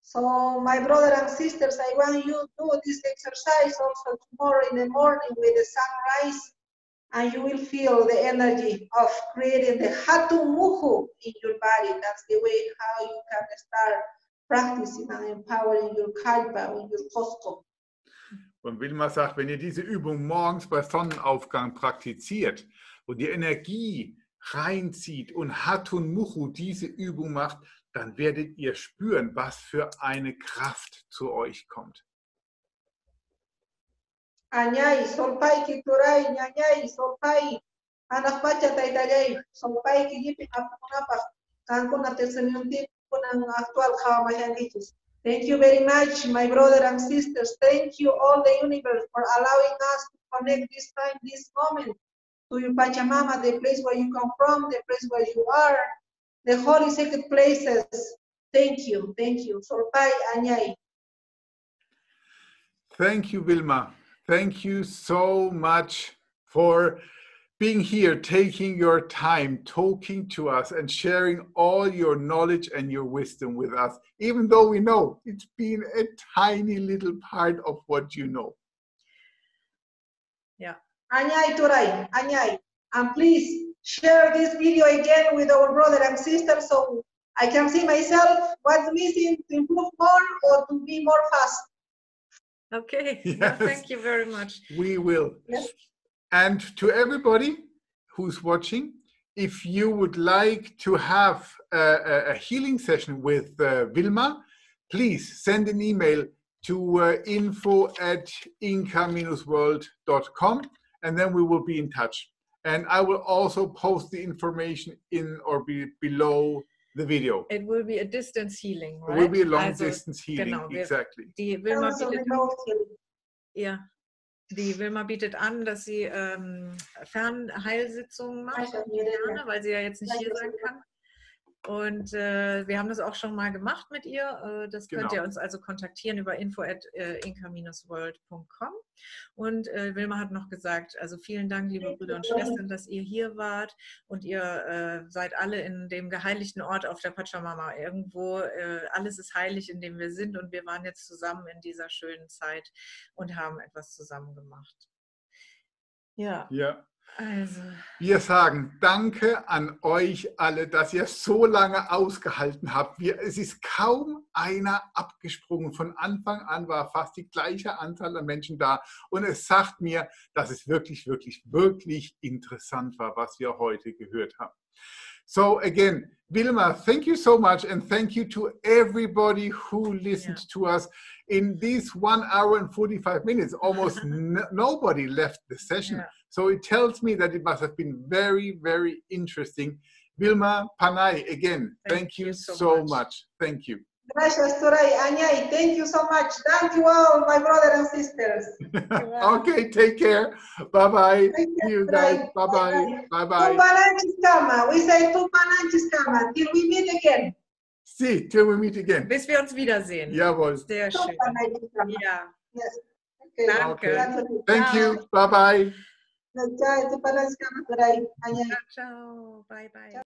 So, my brother and sisters, I want you to do this exercise also tomorrow in the morning with the sunrise, and you will feel the energy of creating the Hatu Muhu in your body. That's the way how you can start practicing and empowering your Kalpa and your Costco. Und Wilma sagt, wenn ihr diese Übung morgens bei Sonnenaufgang praktiziert und die Energie reinzieht und Hatun Muchu diese Übung macht, dann werdet ihr spüren, was für eine Kraft zu euch kommt. Anyay, solpai kiturai, nyanyay, solpai. Anak baca taitayay, solpai kijipi apunapa. Kanko na Thank you very much, my brother and sisters. Thank you, all the universe, for allowing us to connect this time, this moment, to your Pachamama, the place where you come from, the place where you are, the holy sacred places. Thank you, thank you. Solpai Anyay. Thank you, Vilma. Thank you so much for being here, taking your time, talking to us, and sharing all your knowledge and your wisdom with us, even though we know it's been a tiny little part of what you know. Anyay Turay, Anyay. And please share this video again with our brother and sister so I can see myself what's missing to improve more or to be more fast. Okay. Well, thank you very much. We will. Yes. And to everybody who's watching, if you would like to have a, a- a healing session with uh, Vilma, please send an email to uh, info at inka-world.com and then we will be in touch. And I will also post the information in or be below the video. It will be a distance healing, It will be a long Also, distance healing, genau, exactly. Die Vilma Also bietet remote healing. Ja, die Wilma bietet an, dass sie ähm, Fernheilsitzungen macht, weil sie ja jetzt nicht hier sein kann. Und äh, wir haben das auch schon mal gemacht mit ihr. Äh, das könnt Genau. ihr uns also kontaktieren über info at äh, inca-world.com. Und äh, Wilma hat noch gesagt, also vielen Dank, liebe Brüder und Schwestern, dass ihr hier wart und ihr äh, seid alle in dem geheiligten Ort auf der Pachamama. Irgendwo, äh, alles ist heilig, in dem wir sind und wir waren jetzt zusammen in dieser schönen Zeit und haben etwas zusammen gemacht. Ja. Ja. Also, Wir sagen Danke an euch alle, dass ihr so lange ausgehalten habt. Wir, es ist kaum einer abgesprungen. Von Anfang an war fast die gleiche Anzahl an Menschen da. Und es sagt mir, dass es wirklich, wirklich, wirklich interessant war, was wir heute gehört haben. So again, Vilma, thank you so much, and thank you to everybody who listened Yeah. to us in these one hour and 45 minutes. Almost nobody left the session. Yeah. So it tells me that it must have been very, very interesting. Vilma Panay, again, Thank thank, you you so, so much. much. Thank you. Gracias, Turay. Anyay, thank you so much. Thank you all, my brothers and sisters. okay, take care. Bye bye. Take See you guys. Bye bye. Bye bye. Tumbananchis kama. We say Tumbananchis kama. Till we meet again. See, till we meet again. bis wir uns wiedersehen. Jawohl. Sehr schön. Tumbananchis kama. Ja. Yes. Okay. Danke. That's Thank you. Bye bye Chao, chao, chao, bye bye. Ciao.